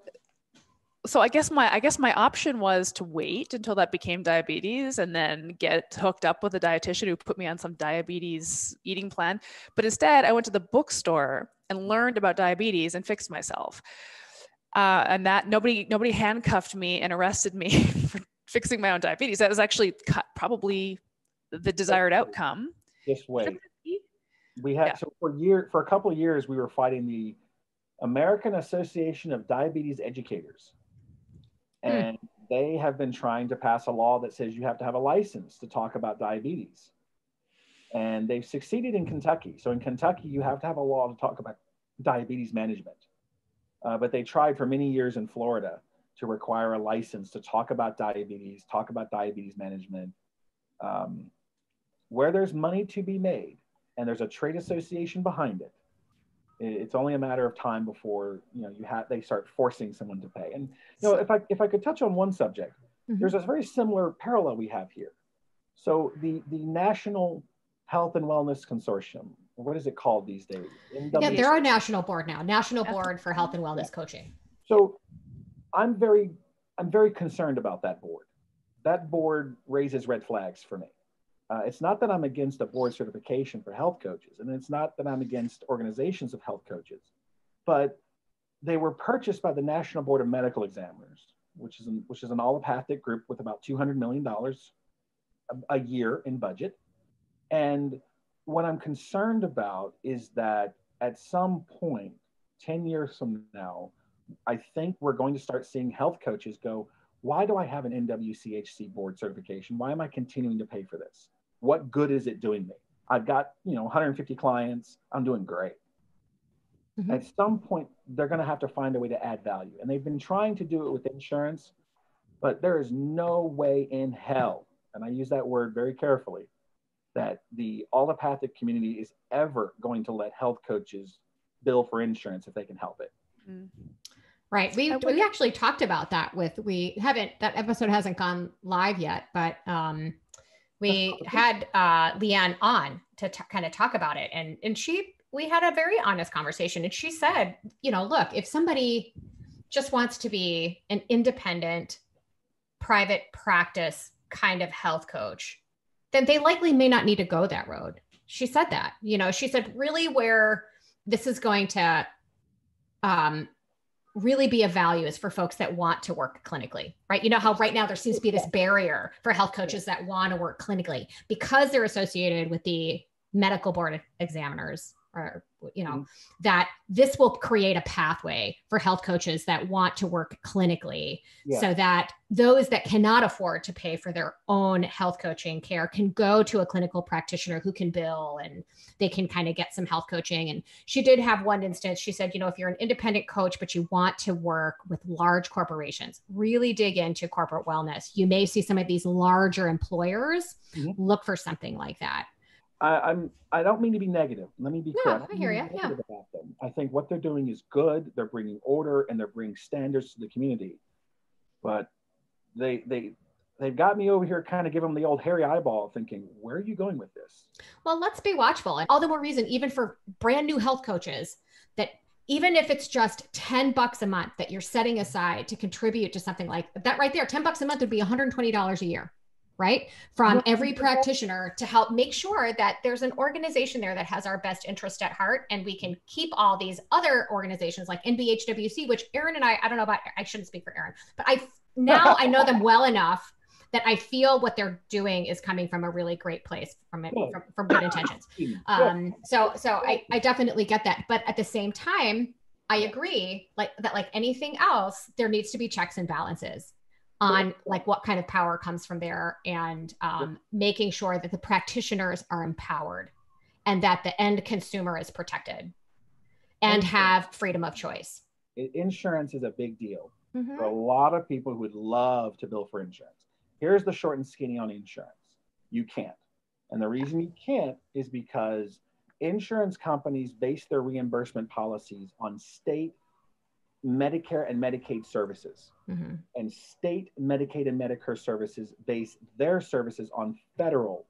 so I guess my I guess my option was to wait until that became diabetes and then get hooked up with a dietitian who put me on some diabetes eating plan. But instead, I went to the bookstore and learned about diabetes and fixed myself. Uh, and that nobody nobody handcuffed me and arrested me for fixing my own diabetes. That was actually probably the desired outcome. Just wait. We had yeah. so for year for a couple of years we were fighting the American Association of Diabetes Educators. And hmm. they have been trying to pass a law that says you have to have a license to talk about diabetes. And they've succeeded in Kentucky. So in Kentucky, you have to have a law to talk about diabetes management. Uh, but they tried for many years in Florida to require a license to talk about diabetes, talk about diabetes management. Um, where there's money to be made and there's a trade association behind it, it's only a matter of time before you know you have they start forcing someone to pay. And you know, if I if I could touch on one subject, mm-hmm. there's a very similar parallel we have here. So the the National Health and Wellness Consortium, what is it called these days? Yeah, they're a national board now, National Board for Health and Wellness yeah. Coaching. So I'm very I'm very concerned about that board. That board raises red flags for me. Uh, it's not that I'm against a board certification for health coaches, and it's not that I'm against organizations of health coaches, but they were purchased by the National Board of Medical Examiners, which is an, which is an allopathic group with about 200 million dollars a, a year in budget. And what I'm concerned about is that at some point, 10 years from now, I think we're going to start seeing health coaches go, why do I have an NWCHC board certification? Why am I continuing to pay for this? What good is it doing me? I've got, you know, 150 clients. I'm doing great. Mm-hmm. At some point, they're going to have to find a way to add value. And they've been trying to do it with insurance, but there is no way in hell, and I use that word very carefully, that the allopathic community is ever going to let health coaches bill for insurance if they can help it. Mm-hmm. Right. We we actually talked about that with we haven't that episode hasn't gone live yet, but um we had uh, Leanne on to t- kind of talk about it, and and she we had a very honest conversation, and she said, you know, look, if somebody just wants to be an independent, private practice kind of health coach, then they likely may not need to go that road. She said that, you know, she said really where this is going to um, really be of value is for folks that want to work clinically, right? You know how right now there seems to be this barrier for health coaches that want to work clinically because they're associated with the medical board examiners or you know mm-hmm. that this will create a pathway for health coaches that want to work clinically yeah. so that those that cannot afford to pay for their own health coaching care can go to a clinical practitioner who can bill and they can kind of get some health coaching and she did have one instance she said you know if you're an independent coach but you want to work with large corporations really dig into corporate wellness you may see some of these larger employers mm-hmm. look for something like that I, I'm I don't mean to be negative. Let me be clear. I, I hear you. Yeah. About them. I think what they're doing is good. They're bringing order and they're bringing standards to the community. But they they they've got me over here kind of giving them the old hairy eyeball thinking where are you going with this well let's be watchful and all the more reason even for brand new health coaches that even if it's just 10 bucks a month that you're setting aside to contribute to something like that right there 10 bucks a month would be $120 a year right? From every practitioner to help make sure that there's an organization there that has our best interest at heart. And we can keep all these other organizations like NBHWC, which Erin and I, I don't know about, I shouldn't speak for Erin, but I now I know them well enough that I feel what they're doing is coming from a really great place from it, from, from good intentions. Um, so, so I, I definitely get that. But at the same time, I agree like that, like anything else, there needs to be checks and balances on like what kind of power comes from there and um, making sure that the practitioners are empowered and that the end consumer is protected and have freedom of choice. Insurance is a big deal mm-hmm. for a lot of people who would love to bill for insurance. Here's the short and skinny on insurance you can't. And the reason you can't is because insurance companies base their reimbursement policies on state Medicare and Medicaid services. Mm-hmm. And state Medicaid and Medicare services base their services on federal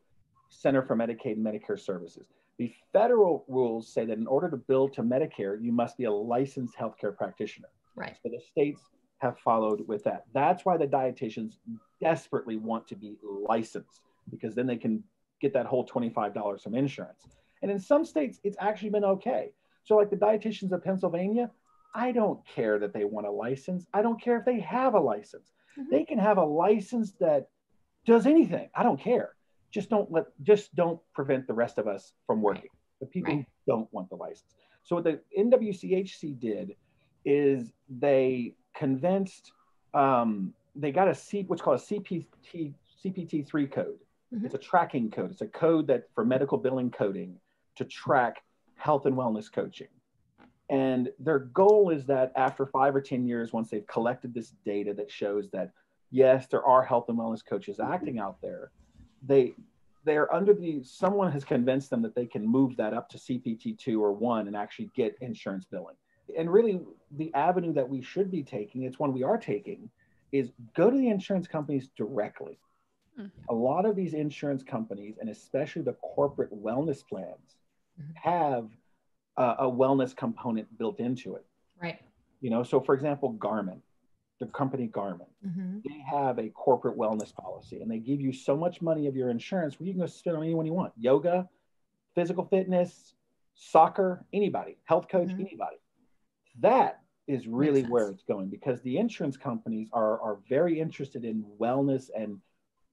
Center for Medicaid and Medicare Services. The federal rules say that in order to bill to Medicare, you must be a licensed healthcare practitioner. Right. So the states have followed with that. That's why the dietitians desperately want to be licensed because then they can get that whole $25 from insurance. And in some states, it's actually been okay. So, like the dietitians of Pennsylvania, I don't care that they want a license. I don't care if they have a license. Mm-hmm. They can have a license that does anything. I don't care just don't let just don't prevent the rest of us from working the people right. who don't want the license so what the nwchc did is they convinced um, they got a C, what's called a cpt cpt3 code mm-hmm. it's a tracking code it's a code that for medical billing coding to track health and wellness coaching and their goal is that after five or ten years once they've collected this data that shows that yes there are health and wellness coaches acting out there they they're under the someone has convinced them that they can move that up to CPT2 or 1 and actually get insurance billing. And really the avenue that we should be taking, it's one we are taking, is go to the insurance companies directly. Mm-hmm. A lot of these insurance companies and especially the corporate wellness plans mm-hmm. have a, a wellness component built into it. Right. You know, so for example, Garmin the company Garmin. Mm-hmm. They have a corporate wellness policy and they give you so much money of your insurance where you can go spend on anyone you want yoga, physical fitness, soccer, anybody, health coach, mm-hmm. anybody. That is really where it's going because the insurance companies are, are very interested in wellness and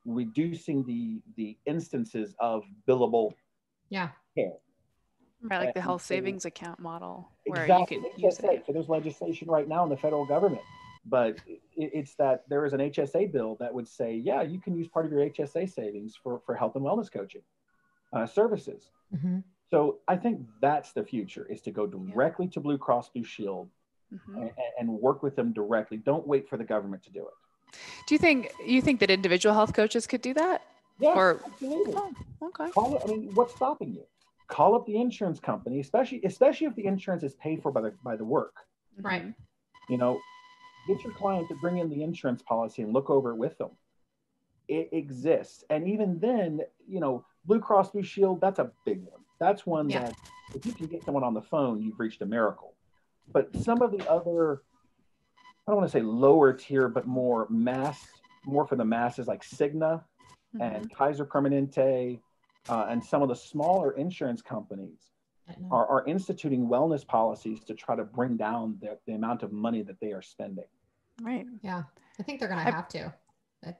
reducing the the instances of billable yeah care. Right, like the health so, savings account model where exactly. you can use it. So there's legislation right now in the federal government but it's that there is an HSA bill that would say, yeah, you can use part of your HSA savings for, for health and wellness coaching uh, services. Mm-hmm. So I think that's the future is to go directly yeah. to Blue Cross Blue Shield mm-hmm. and, and, work with them directly. Don't wait for the government to do it. Do you think you think that individual health coaches could do that? Yeah, or... absolutely. Oh, okay. Call it, I mean, what's stopping you? Call up the insurance company, especially especially if the insurance is paid for by the by the work. Right. You know, get your client to bring in the insurance policy and look over it with them. It exists. And even then, you know, Blue Cross Blue Shield, that's a big one. That's one yeah. that if you can get someone on the phone, you've reached a miracle. But some of the other, I don't want to say lower tier, but more mass, more for the masses like Cigna mm-hmm. and Kaiser Permanente uh, and some of the smaller insurance companies are, are instituting wellness policies to try to bring down the, the amount of money that they are spending. Right. Yeah. I think they're going to have to.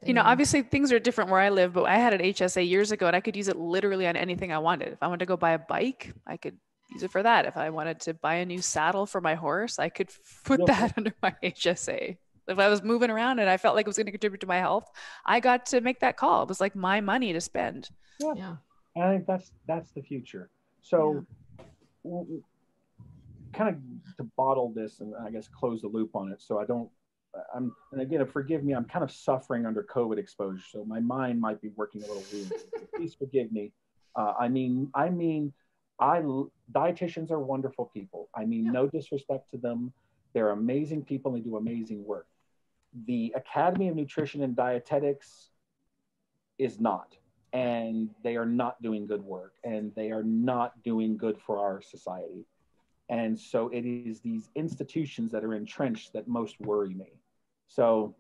You know, obviously things are different where I live, but I had an HSA years ago and I could use it literally on anything I wanted. If I wanted to go buy a bike, I could use it for that. If I wanted to buy a new saddle for my horse, I could put yeah. that under my HSA. If I was moving around and I felt like it was going to contribute to my health, I got to make that call. It was like my money to spend. Yeah. yeah. I think that's that's the future. So yeah. kind of to bottle this and I guess close the loop on it so I don't I'm, and again, forgive me, I'm kind of suffering under COVID exposure, so my mind might be working a little weird. Please forgive me. Uh, I mean, I mean, I dietitians are wonderful people. I mean, yeah. no disrespect to them. They're amazing people and they do amazing work. The Academy of Nutrition and Dietetics is not, and they are not doing good work, and they are not doing good for our society. And so it is these institutions that are entrenched that most worry me. So,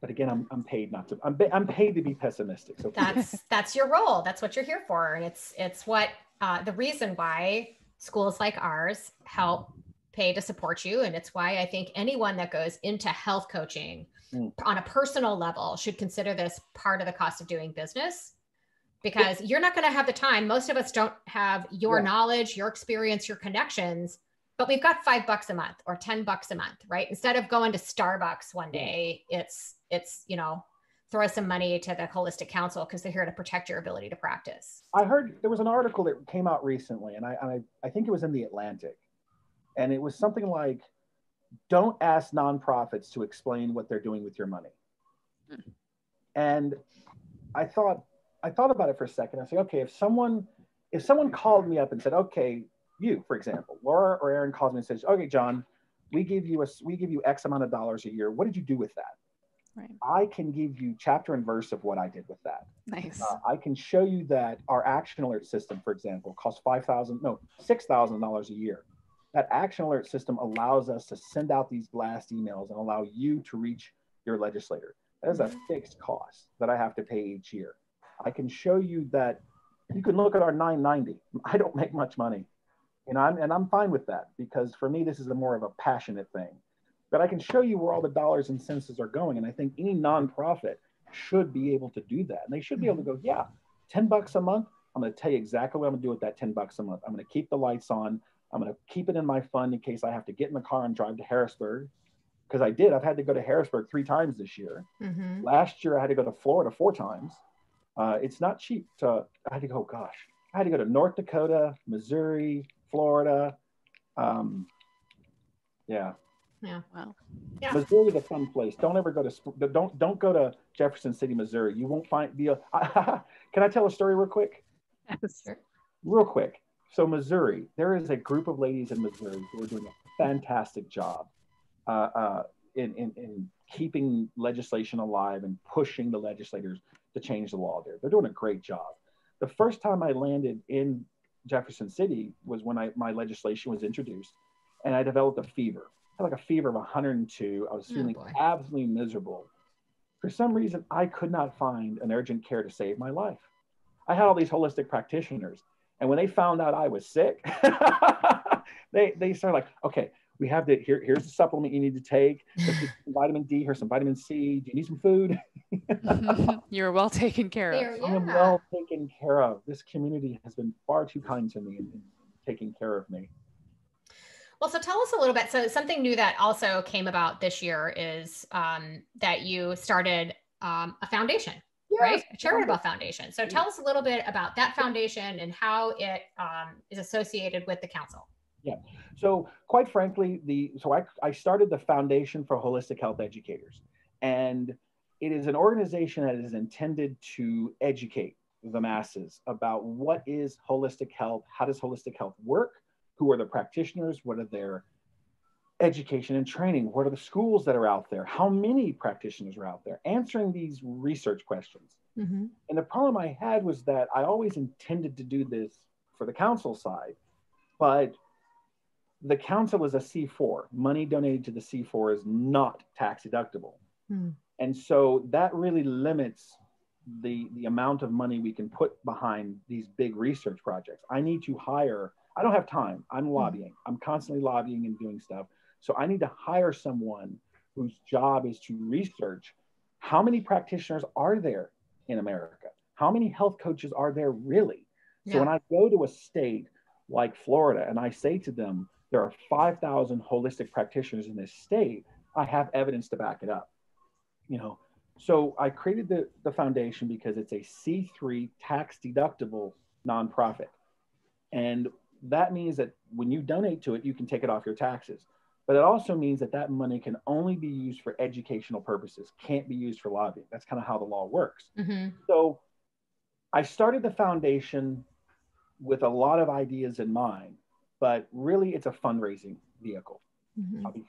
but again, I'm, I'm paid not to, I'm, I'm paid to be pessimistic. So that's, that's your role. That's what you're here for. And it's, it's what, uh, the reason why schools like ours help pay to support you. And it's why I think anyone that goes into health coaching mm. on a personal level should consider this part of the cost of doing business because you're not going to have the time. Most of us don't have your yeah. knowledge, your experience, your connections but we've got five bucks a month or 10 bucks a month, right? Instead of going to Starbucks one day, it's, it's, you know, throw some money to the Holistic Council because they're here to protect your ability to practice. I heard there was an article that came out recently, and I, I, I think it was in the Atlantic, and it was something like, "Don't ask nonprofits to explain what they're doing with your money." Hmm. And I thought, I thought about it for a second. I said, okay, if someone, if someone called me up and said, okay, you, for example, Laura or Erin calls me and says, okay, John, we give you a, we give you X amount of dollars a year. What did you do with that? Right. I can give you chapter and verse of what I did with that. Nice. Uh, I can show you that our action alert system, for example, costs five thousand, no, six thousand dollars a year. That action alert system allows us to send out these blast emails and allow you to reach your legislator. That is a mm-hmm. fixed cost that I have to pay each year. I can show you that you can look at our 990. I don't make much money. You know, I'm, and I'm fine with that because for me, this is a more of a passionate thing. But I can show you where all the dollars and cents are going. And I think any nonprofit should be able to do that. And they should be able to go, yeah, 10 bucks a month. I'm going to tell you exactly what I'm going to do with that 10 bucks a month. I'm going to keep the lights on. I'm going to keep it in my fund in case I have to get in the car and drive to Harrisburg. Because I did. I've had to go to Harrisburg three times this year. Mm-hmm. Last year, I had to go to Florida four times. Uh, it's not cheap. To, I had to go, gosh, I had to go to North Dakota, Missouri, Florida. Um, yeah, yeah. Wow. Yeah. Missouri is a fun place. Don't ever go to don't don't go to Jefferson City, Missouri. You won't find be a. can I tell a story real quick? Sure. Real quick. So Missouri, there is a group of ladies in Missouri who are doing a fantastic job uh, uh, in, in, in keeping legislation alive and pushing the legislators to change the law there. They're doing a great job. The first time I landed in Jefferson City was when I, my legislation was introduced and I developed a fever I had like a fever of 102. I was oh, feeling oh absolutely miserable. For some reason, I could not find an urgent care to save my life. I had all these holistic practitioners, and when they found out I was sick, they they started like, okay, we have the here. Here's the supplement you need to take. vitamin D. Here's some vitamin C. Do you need some food? You're well taken care of. Yeah. I'm well taken care of. This community has been far too kind to me in, in taking care of me. Well, so tell us a little bit. So something new that also came about this year is um, that you started um, a foundation, yes. right? A charitable foundation. So tell us a little bit about that foundation and how it um, is associated with the council. Yeah. So quite frankly, the so I, I started the Foundation for Holistic Health Educators, and it is an organization that is intended to educate the masses about what is holistic health, how does holistic health work, who are the practitioners? What are their education and training? What are the schools that are out there? How many practitioners are out there? Answering these research questions. Mm-hmm. And the problem I had was that I always intended to do this for the council side, but the council is a C4. Money donated to the C4 is not tax deductible. Mm. And so that really limits the, the amount of money we can put behind these big research projects. I need to hire I don't have time. I'm hmm. lobbying. I'm constantly lobbying and doing stuff. So I need to hire someone whose job is to research how many practitioners are there in America? How many health coaches are there really? So yeah. when I go to a state like Florida and I say to them, there are 5,000 holistic practitioners in this state, I have evidence to back it up. You know, so I created the, the foundation because it's a C3 tax deductible nonprofit. And that means that when you donate to it, you can take it off your taxes. But it also means that that money can only be used for educational purposes, can't be used for lobbying. That's kind of how the law works. Mm-hmm. So I started the foundation with a lot of ideas in mind, but really it's a fundraising vehicle. Mm-hmm. I'll be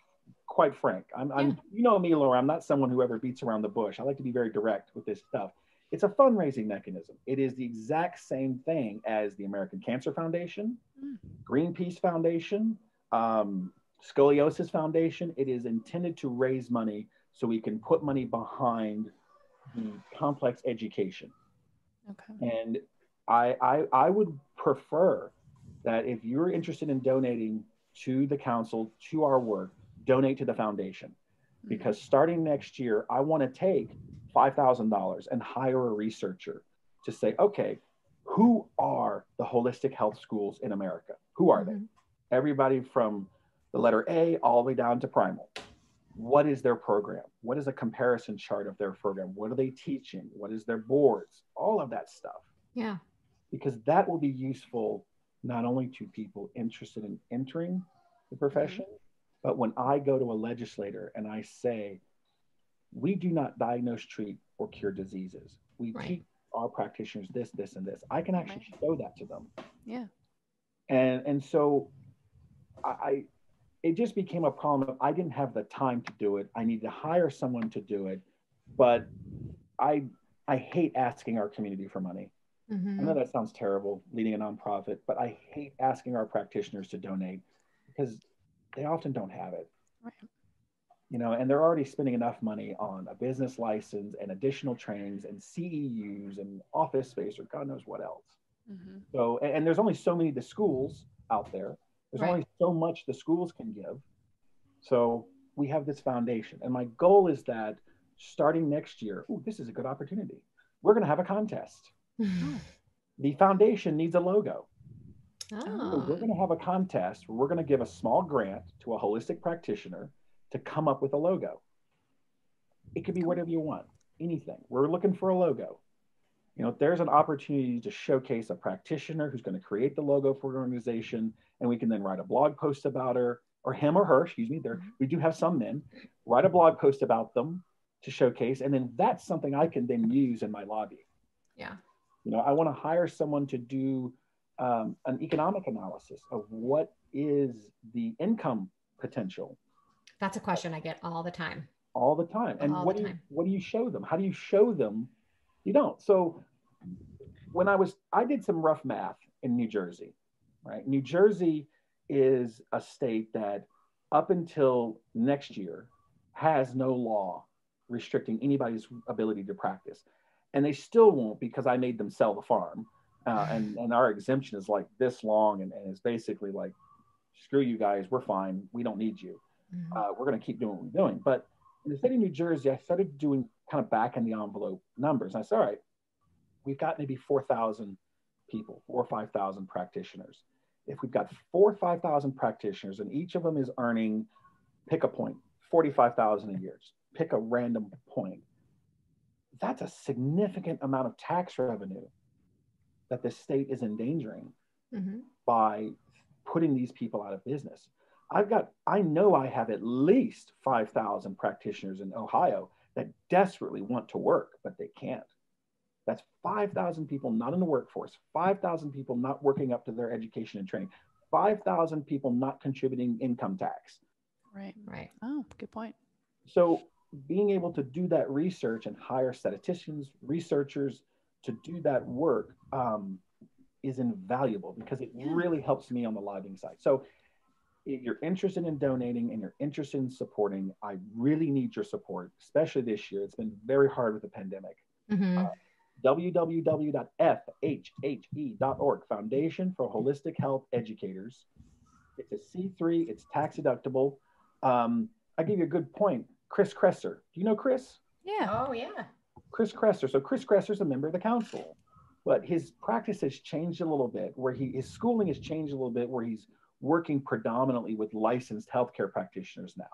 quite frank. I'm, I'm, you know me, Laura, I'm not someone who ever beats around the bush. I like to be very direct with this stuff. It's a fundraising mechanism. It is the exact same thing as the American Cancer Foundation, mm. Greenpeace Foundation, um, Scoliosis Foundation. It is intended to raise money so we can put money behind the complex education. Okay. And I, I, I would prefer that if you're interested in donating to the council, to our work, donate to the foundation. Mm. Because starting next year, I want to take $5,000 and hire a researcher to say, okay, who are the holistic health schools in America? Who are mm-hmm. they? Everybody from the letter A all the way down to primal. what is their program? What is a comparison chart of their program? What are they teaching? What is their boards? All of that stuff. Yeah. Because that will be useful not only to people interested in entering the profession, mm-hmm. but when I go to a legislator and I say, we do not diagnose, treat, or cure diseases. We right. teach our practitioners this, this, and this. I can actually right. show that to them. Yeah. And and so I it just became a problem of I didn't have the time to do it. I need to hire someone to do it. But I I hate asking our community for money. Mm-hmm. I know that sounds terrible, leading a nonprofit, but I hate asking our practitioners to donate because they often don't have it. Right. You know, and they're already spending enough money on a business license and additional trainings and CEUs and office space or God knows what else. Mm-hmm. So, and, and, there's only so many the schools out there. There's right. only so much the schools can give. So we have this foundation, and my goal is that starting next year, ooh, this is a good opportunity. We're going to have a contest. The foundation needs a logo. Oh. So ah. we're going to have a contest where we're going to give a small grant to a holistic practitioner to come up with a logo. It could be whatever you want, anything. We're looking for a logo. You know, there's an opportunity to showcase a practitioner who's going to create the logo for an organization, and we can then write a blog post about her or him or her. Excuse me. There, mm-hmm. we do have some men. Write a blog post about them to showcase, and then that's something I can then use in my lobby. Yeah. You know, I want to hire someone to do um, an economic analysis of what is the income potential. That's a question I get all the time. All the time. And all what do you what do you show them? How do you show them? You don't. So when I was I did some rough math in New Jersey, right? New Jersey is a state that up until next year has no law restricting anybody's ability to practice. And they still won't because I made them sell the farm uh, and and our exemption is like this long, and, and it's basically like, screw you guys, we're fine, we don't need you. Mm-hmm. Uh, we're going to keep doing what we're doing. But in the state of New Jersey, I started doing kind of back in the envelope numbers. And I said, all right, we've got maybe 4,000 people, four or 5,000 practitioners. If we've got four or 5,000 practitioners and each of them is earning, pick a point, 45,000 a year, pick a random point, that's a significant amount of tax revenue that the state is endangering mm-hmm. by putting these people out of business. I've got, I know I have at least 5,000 practitioners in Ohio that desperately want to work, but they can't. That's 5,000 people not in the workforce, 5,000 people not working up to their education and training, 5,000 people not contributing income tax. Right, right. Oh, good point. So being able to do that research and hire statisticians, researchers, to do that work um, is invaluable because it yeah. really helps me on the lobbying side. So if you're interested in donating and you're interested in supporting, I really need your support, especially this year. It's been very hard with the pandemic. Mm-hmm. Uh, www.fhhe.org, Foundation for Holistic Health Educators. It's a C3, it's tax deductible. Um, I give you a good point. Chris Kresser. Do you know Chris? Yeah. Oh, yeah. Chris Kresser. So Chris Kresser is a member of the council, but his practice has changed a little bit. Where he his schooling has changed a little bit. Where he's working predominantly with licensed healthcare practitioners now.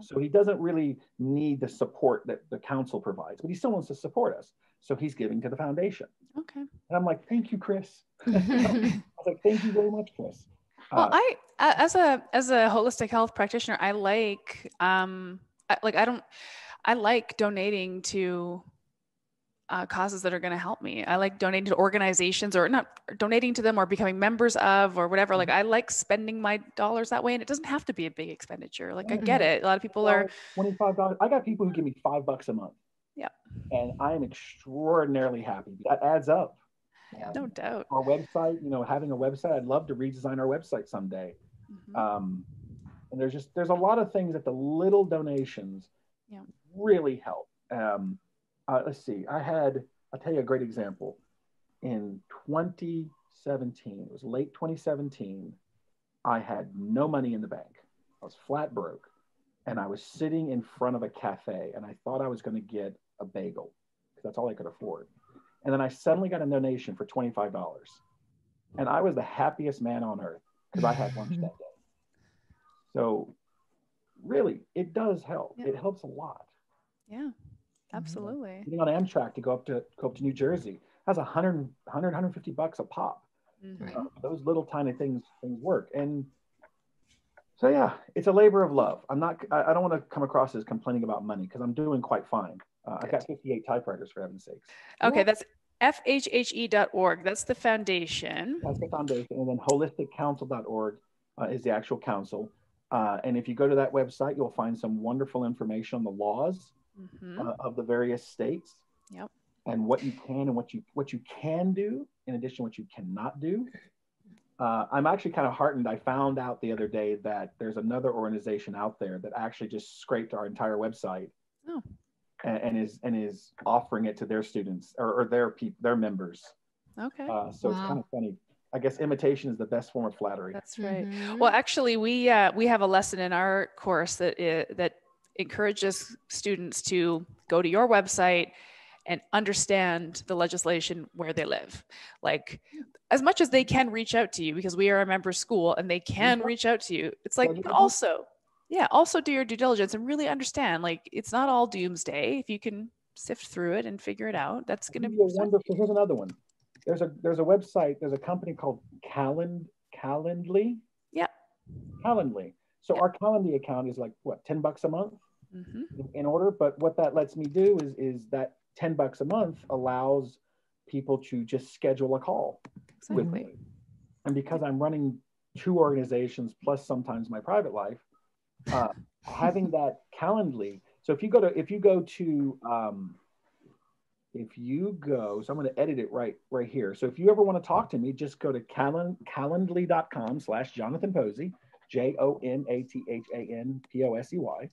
So he doesn't really need the support that the council provides, but he still wants to support us. So he's giving to the foundation. Okay. And I'm like, thank you, Chris. I was like, thank you very much, Chris. Well, uh, I as a as a holistic health practitioner, I like um I, like I don't I like donating to uh, causes that are going to help me. I like donating to organizations or not donating to them or becoming members of or whatever. Like. I like spending my dollars that way, and it doesn't have to be a big expenditure. Like I get mm-hmm. it. A lot of people are twenty five dollars. I got people who give me five bucks a month. Yeah, and I am extraordinarily happy. That adds up. Yeah, no doubt. Our website, you know, having a website, I'd love to redesign our website someday. Mm-hmm. Um, and there's just there's a lot of things that the little donations yeah. really help. Um, uh, let's see, I had, I'll tell you a great example. In 2017, it was late 2017, I had no money in the bank. I was flat broke. And I was sitting in front of a cafe and I thought I was going to get a bagel because that's all I could afford. And then I suddenly got a donation for $25. And I was the happiest man on earth because I had lunch that day. So really, it does help. Yeah. It helps a lot. Yeah, mm-hmm. absolutely. Getting on Amtrak to go up to go up to New Jersey has 100, 100 150 bucks a pop. Mm-hmm. Uh, those little tiny things things work. And so yeah, it's a labor of love. I'm not. I, I don't want to come across as complaining about money because I'm doing quite fine. Uh, I've got 58 typewriters for heaven's sakes. Okay, that's fhhe.org. That's the foundation. That's the foundation, and then holisticcouncil.org uh, is the actual council. Uh, and if you go to that website, you'll find some wonderful information on the laws mm-hmm. uh, of the various states. Yep. And what you can and what you what you can do, in addition to what you cannot do. Uh, I'm actually kind of heartened. I found out the other day that there's another organization out there that actually just scraped our entire website. Oh. And, and is and is offering it to their students or, or their people, their members. Okay. Uh, so wow. it's kind of funny. I guess imitation is the best form of flattery. That's right. Mm-hmm. Well, actually, we uh, we have a lesson in our course that that encourages students to go to your website and understand the legislation where they live. Like as much as they can reach out to you because we are a member school and they can reach out to you. It's like, but also, yeah, also do your due diligence and really understand like it's not all doomsday. If you can sift through it and figure it out, that's going to be wonderful. Here's another one. There's a there's a website. There's a company called Calend Calendly. Yeah. Calendly. So our Calendly account is like what ten bucks a month mm-hmm. in order. But what that lets me do is is that 10 bucks a month allows people to just schedule a call exactly. with me. And because I'm running two organizations plus sometimes my private life, uh, having that Calendly. So if you go to if you go to um, if you go, so I'm going to edit it right right here. So if you ever want to talk to me, just go to calend, calendly.com slash Jonathan Posey, J O N A T H A N P O S E Y,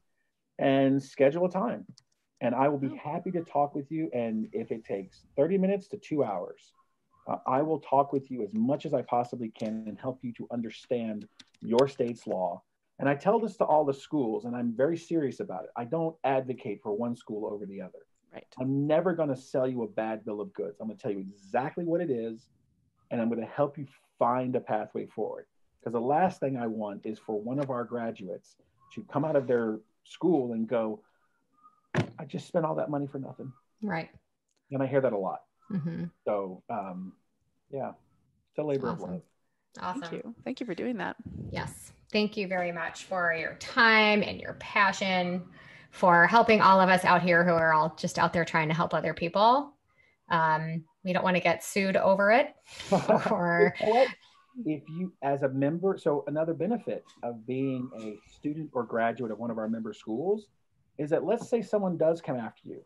and schedule a time and I will be oh. happy to talk with you. And if it takes 30 minutes to two hours, uh, I will talk with you as much as I possibly can and help you to understand your state's law. And I tell this to all the schools, and I'm very serious about it. I don't advocate for one school over the other. Right. I'm never going to sell you a bad bill of goods. I'm going to tell you exactly what it is, and I'm going to help you find a pathway forward. Because the last thing I want is for one of our graduates to come out of their school and go, I just spent all that money for nothing. Right. And I hear that a lot. Mm-hmm. So, um, yeah, it's a labor awesome. of love. Awesome. Thank you. Thank you for doing that. Yes. Thank you very much for your time and your passion for helping all of us out here who are all just out there trying to help other people. Um, we don't want to get sued over it. or if you, as a member, so another benefit of being a student or graduate of one of our member schools is that let's say someone does come after you.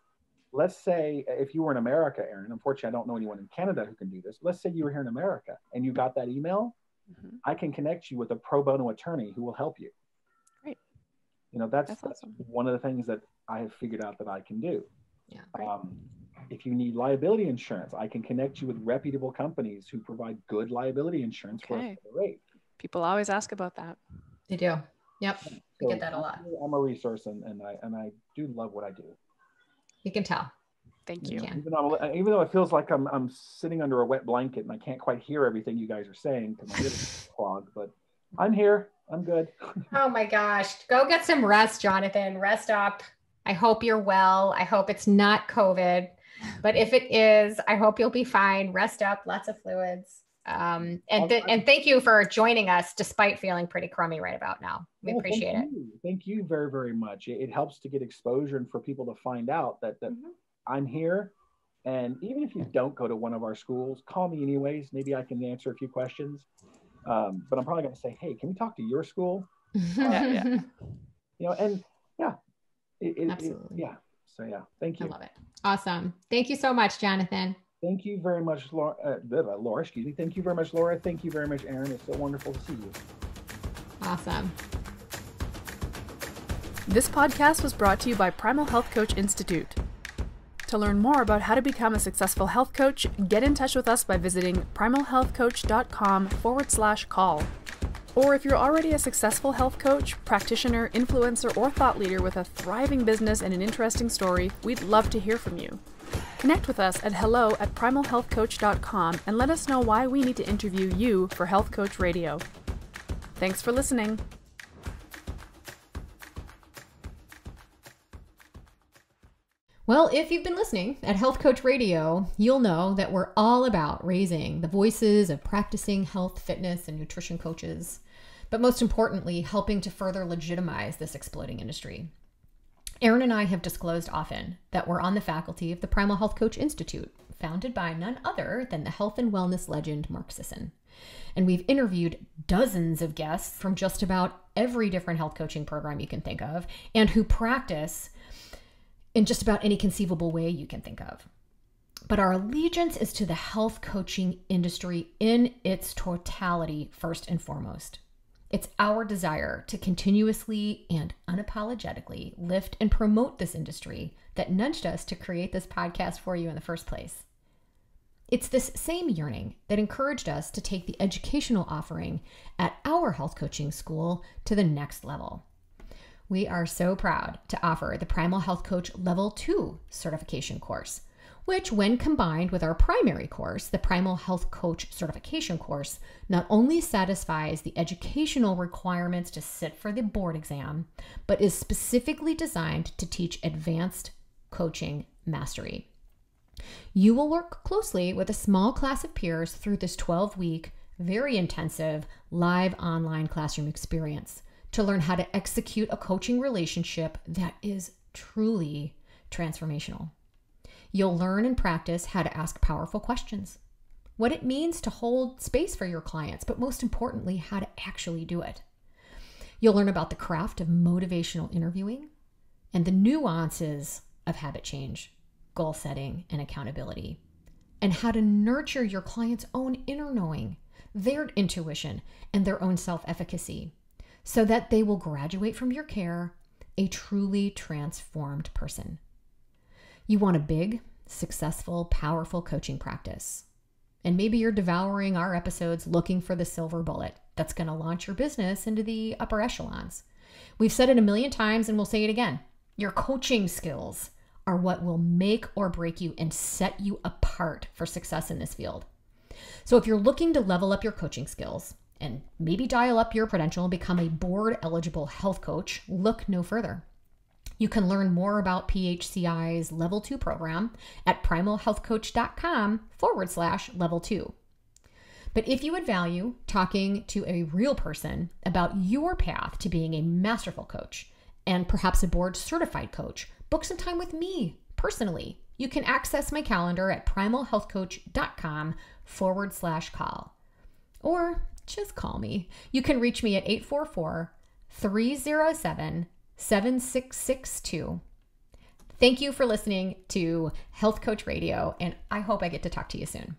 Let's say if you were in America, Erin, unfortunately, I don't know anyone in Canada who can do this. Let's say you were here in America and you got that email. Mm-hmm. I can connect you with a pro bono attorney who will help you. Great. You know, that's, that's, awesome. that's one of the things that I have figured out that I can do. Yeah. Um, if you need liability insurance, I can connect you with reputable companies who provide good liability insurance okay. for a rate. People always ask about that. They do. Yep. So I get that a lot. I'm a resource and, and I and I do love what I do. You can tell. Thank you. Even though, even though it feels like I'm, I'm sitting under a wet blanket and I can't quite hear everything you guys are saying because my ears clogged, but I'm here. I'm good. oh my gosh. Go get some rest, Jonathan. Rest up. I hope you're well. I hope it's not COVID. But if it is, I hope you'll be fine. Rest up, lots of fluids. Um, and th- and thank you for joining us despite feeling pretty crummy right about now. We well, appreciate thank it. You. Thank you very very much. It, it, helps to get exposure and for people to find out that that mm-hmm. I'm here. And even if you don't go to one of our schools, call me anyways. Maybe I can answer a few questions. Um, but I'm probably going to say, hey, can we talk to your school? yeah, yeah. You know, and yeah, it, it, Absolutely. yeah. So yeah, thank you. I love it. Awesome. Thank you so much, Jonathan. Thank you very much, Laura, uh, Laura. Excuse me. Thank you very much, Laura. Thank you very much, Erin. It's so wonderful to see you. Awesome. This podcast was brought to you by Primal Health Coach Institute. To learn more about how to become a successful health coach, get in touch with us by visiting primalhealthcoach.com forward slash call. Or if you're already a successful health coach, practitioner, influencer, or thought leader with a thriving business and an interesting story, we'd love to hear from you. Connect with us at hello at primalhealthcoach.com and let us know why we need to interview you for Health Coach Radio. Thanks for listening. Well, if you've been listening at Health Coach Radio, you'll know that we're all about raising the voices of practicing health, fitness, and nutrition coaches, but most importantly, helping to further legitimize this exploding industry. Erin and I have disclosed often that we're on the faculty of the Primal Health Coach Institute, founded by none other than the health and wellness legend Mark Sisson. And we've interviewed dozens of guests from just about every different health coaching program you can think of and who practice in just about any conceivable way you can think of. But our allegiance is to the health coaching industry in its totality, first and foremost. It's our desire to continuously and unapologetically lift and promote this industry that nudged us to create this podcast for you in the first place. It's this same yearning that encouraged us to take the educational offering at our health coaching school to the next level we are so proud to offer the Primal Health Coach Level 2 certification course, which, when combined with our primary course, the Primal Health Coach certification course, not only satisfies the educational requirements to sit for the board exam, but is specifically designed to teach advanced coaching mastery. You will work closely with a small class of peers through this 12 week, very intensive live online classroom experience to learn how to execute a coaching relationship that is truly transformational. You'll learn and practice how to ask powerful questions, what it means to hold space for your clients, but most importantly, how to actually do it. You'll learn about the craft of motivational interviewing and the nuances of habit change, goal setting, and accountability, and how to nurture your client's own inner knowing, their intuition, and their own self efficacy so that they will graduate from your care a truly transformed person. You want a big, successful, powerful coaching practice. And maybe you're devouring our episodes looking for the silver bullet that's going to launch your business into the upper echelons. We've said it a million times and we'll say it again. Your coaching skills are what will make or break you and set you apart for success in this field. So if you're looking to level up your coaching skills, and maybe dial up your credential and become a board eligible health coach, look no further. You can learn more about PHCI's level two program at primalhealthcoach.com forward slash level two. But if you would value talking to a real person about your path to being a masterful coach and perhaps a board certified coach, book some time with me personally. You can access my calendar at primalhealthcoach.com forward slash call. Or just call me. You can reach me at 844 307 7662. Thank you for listening to Health Coach Radio, and I hope I get to talk to you soon.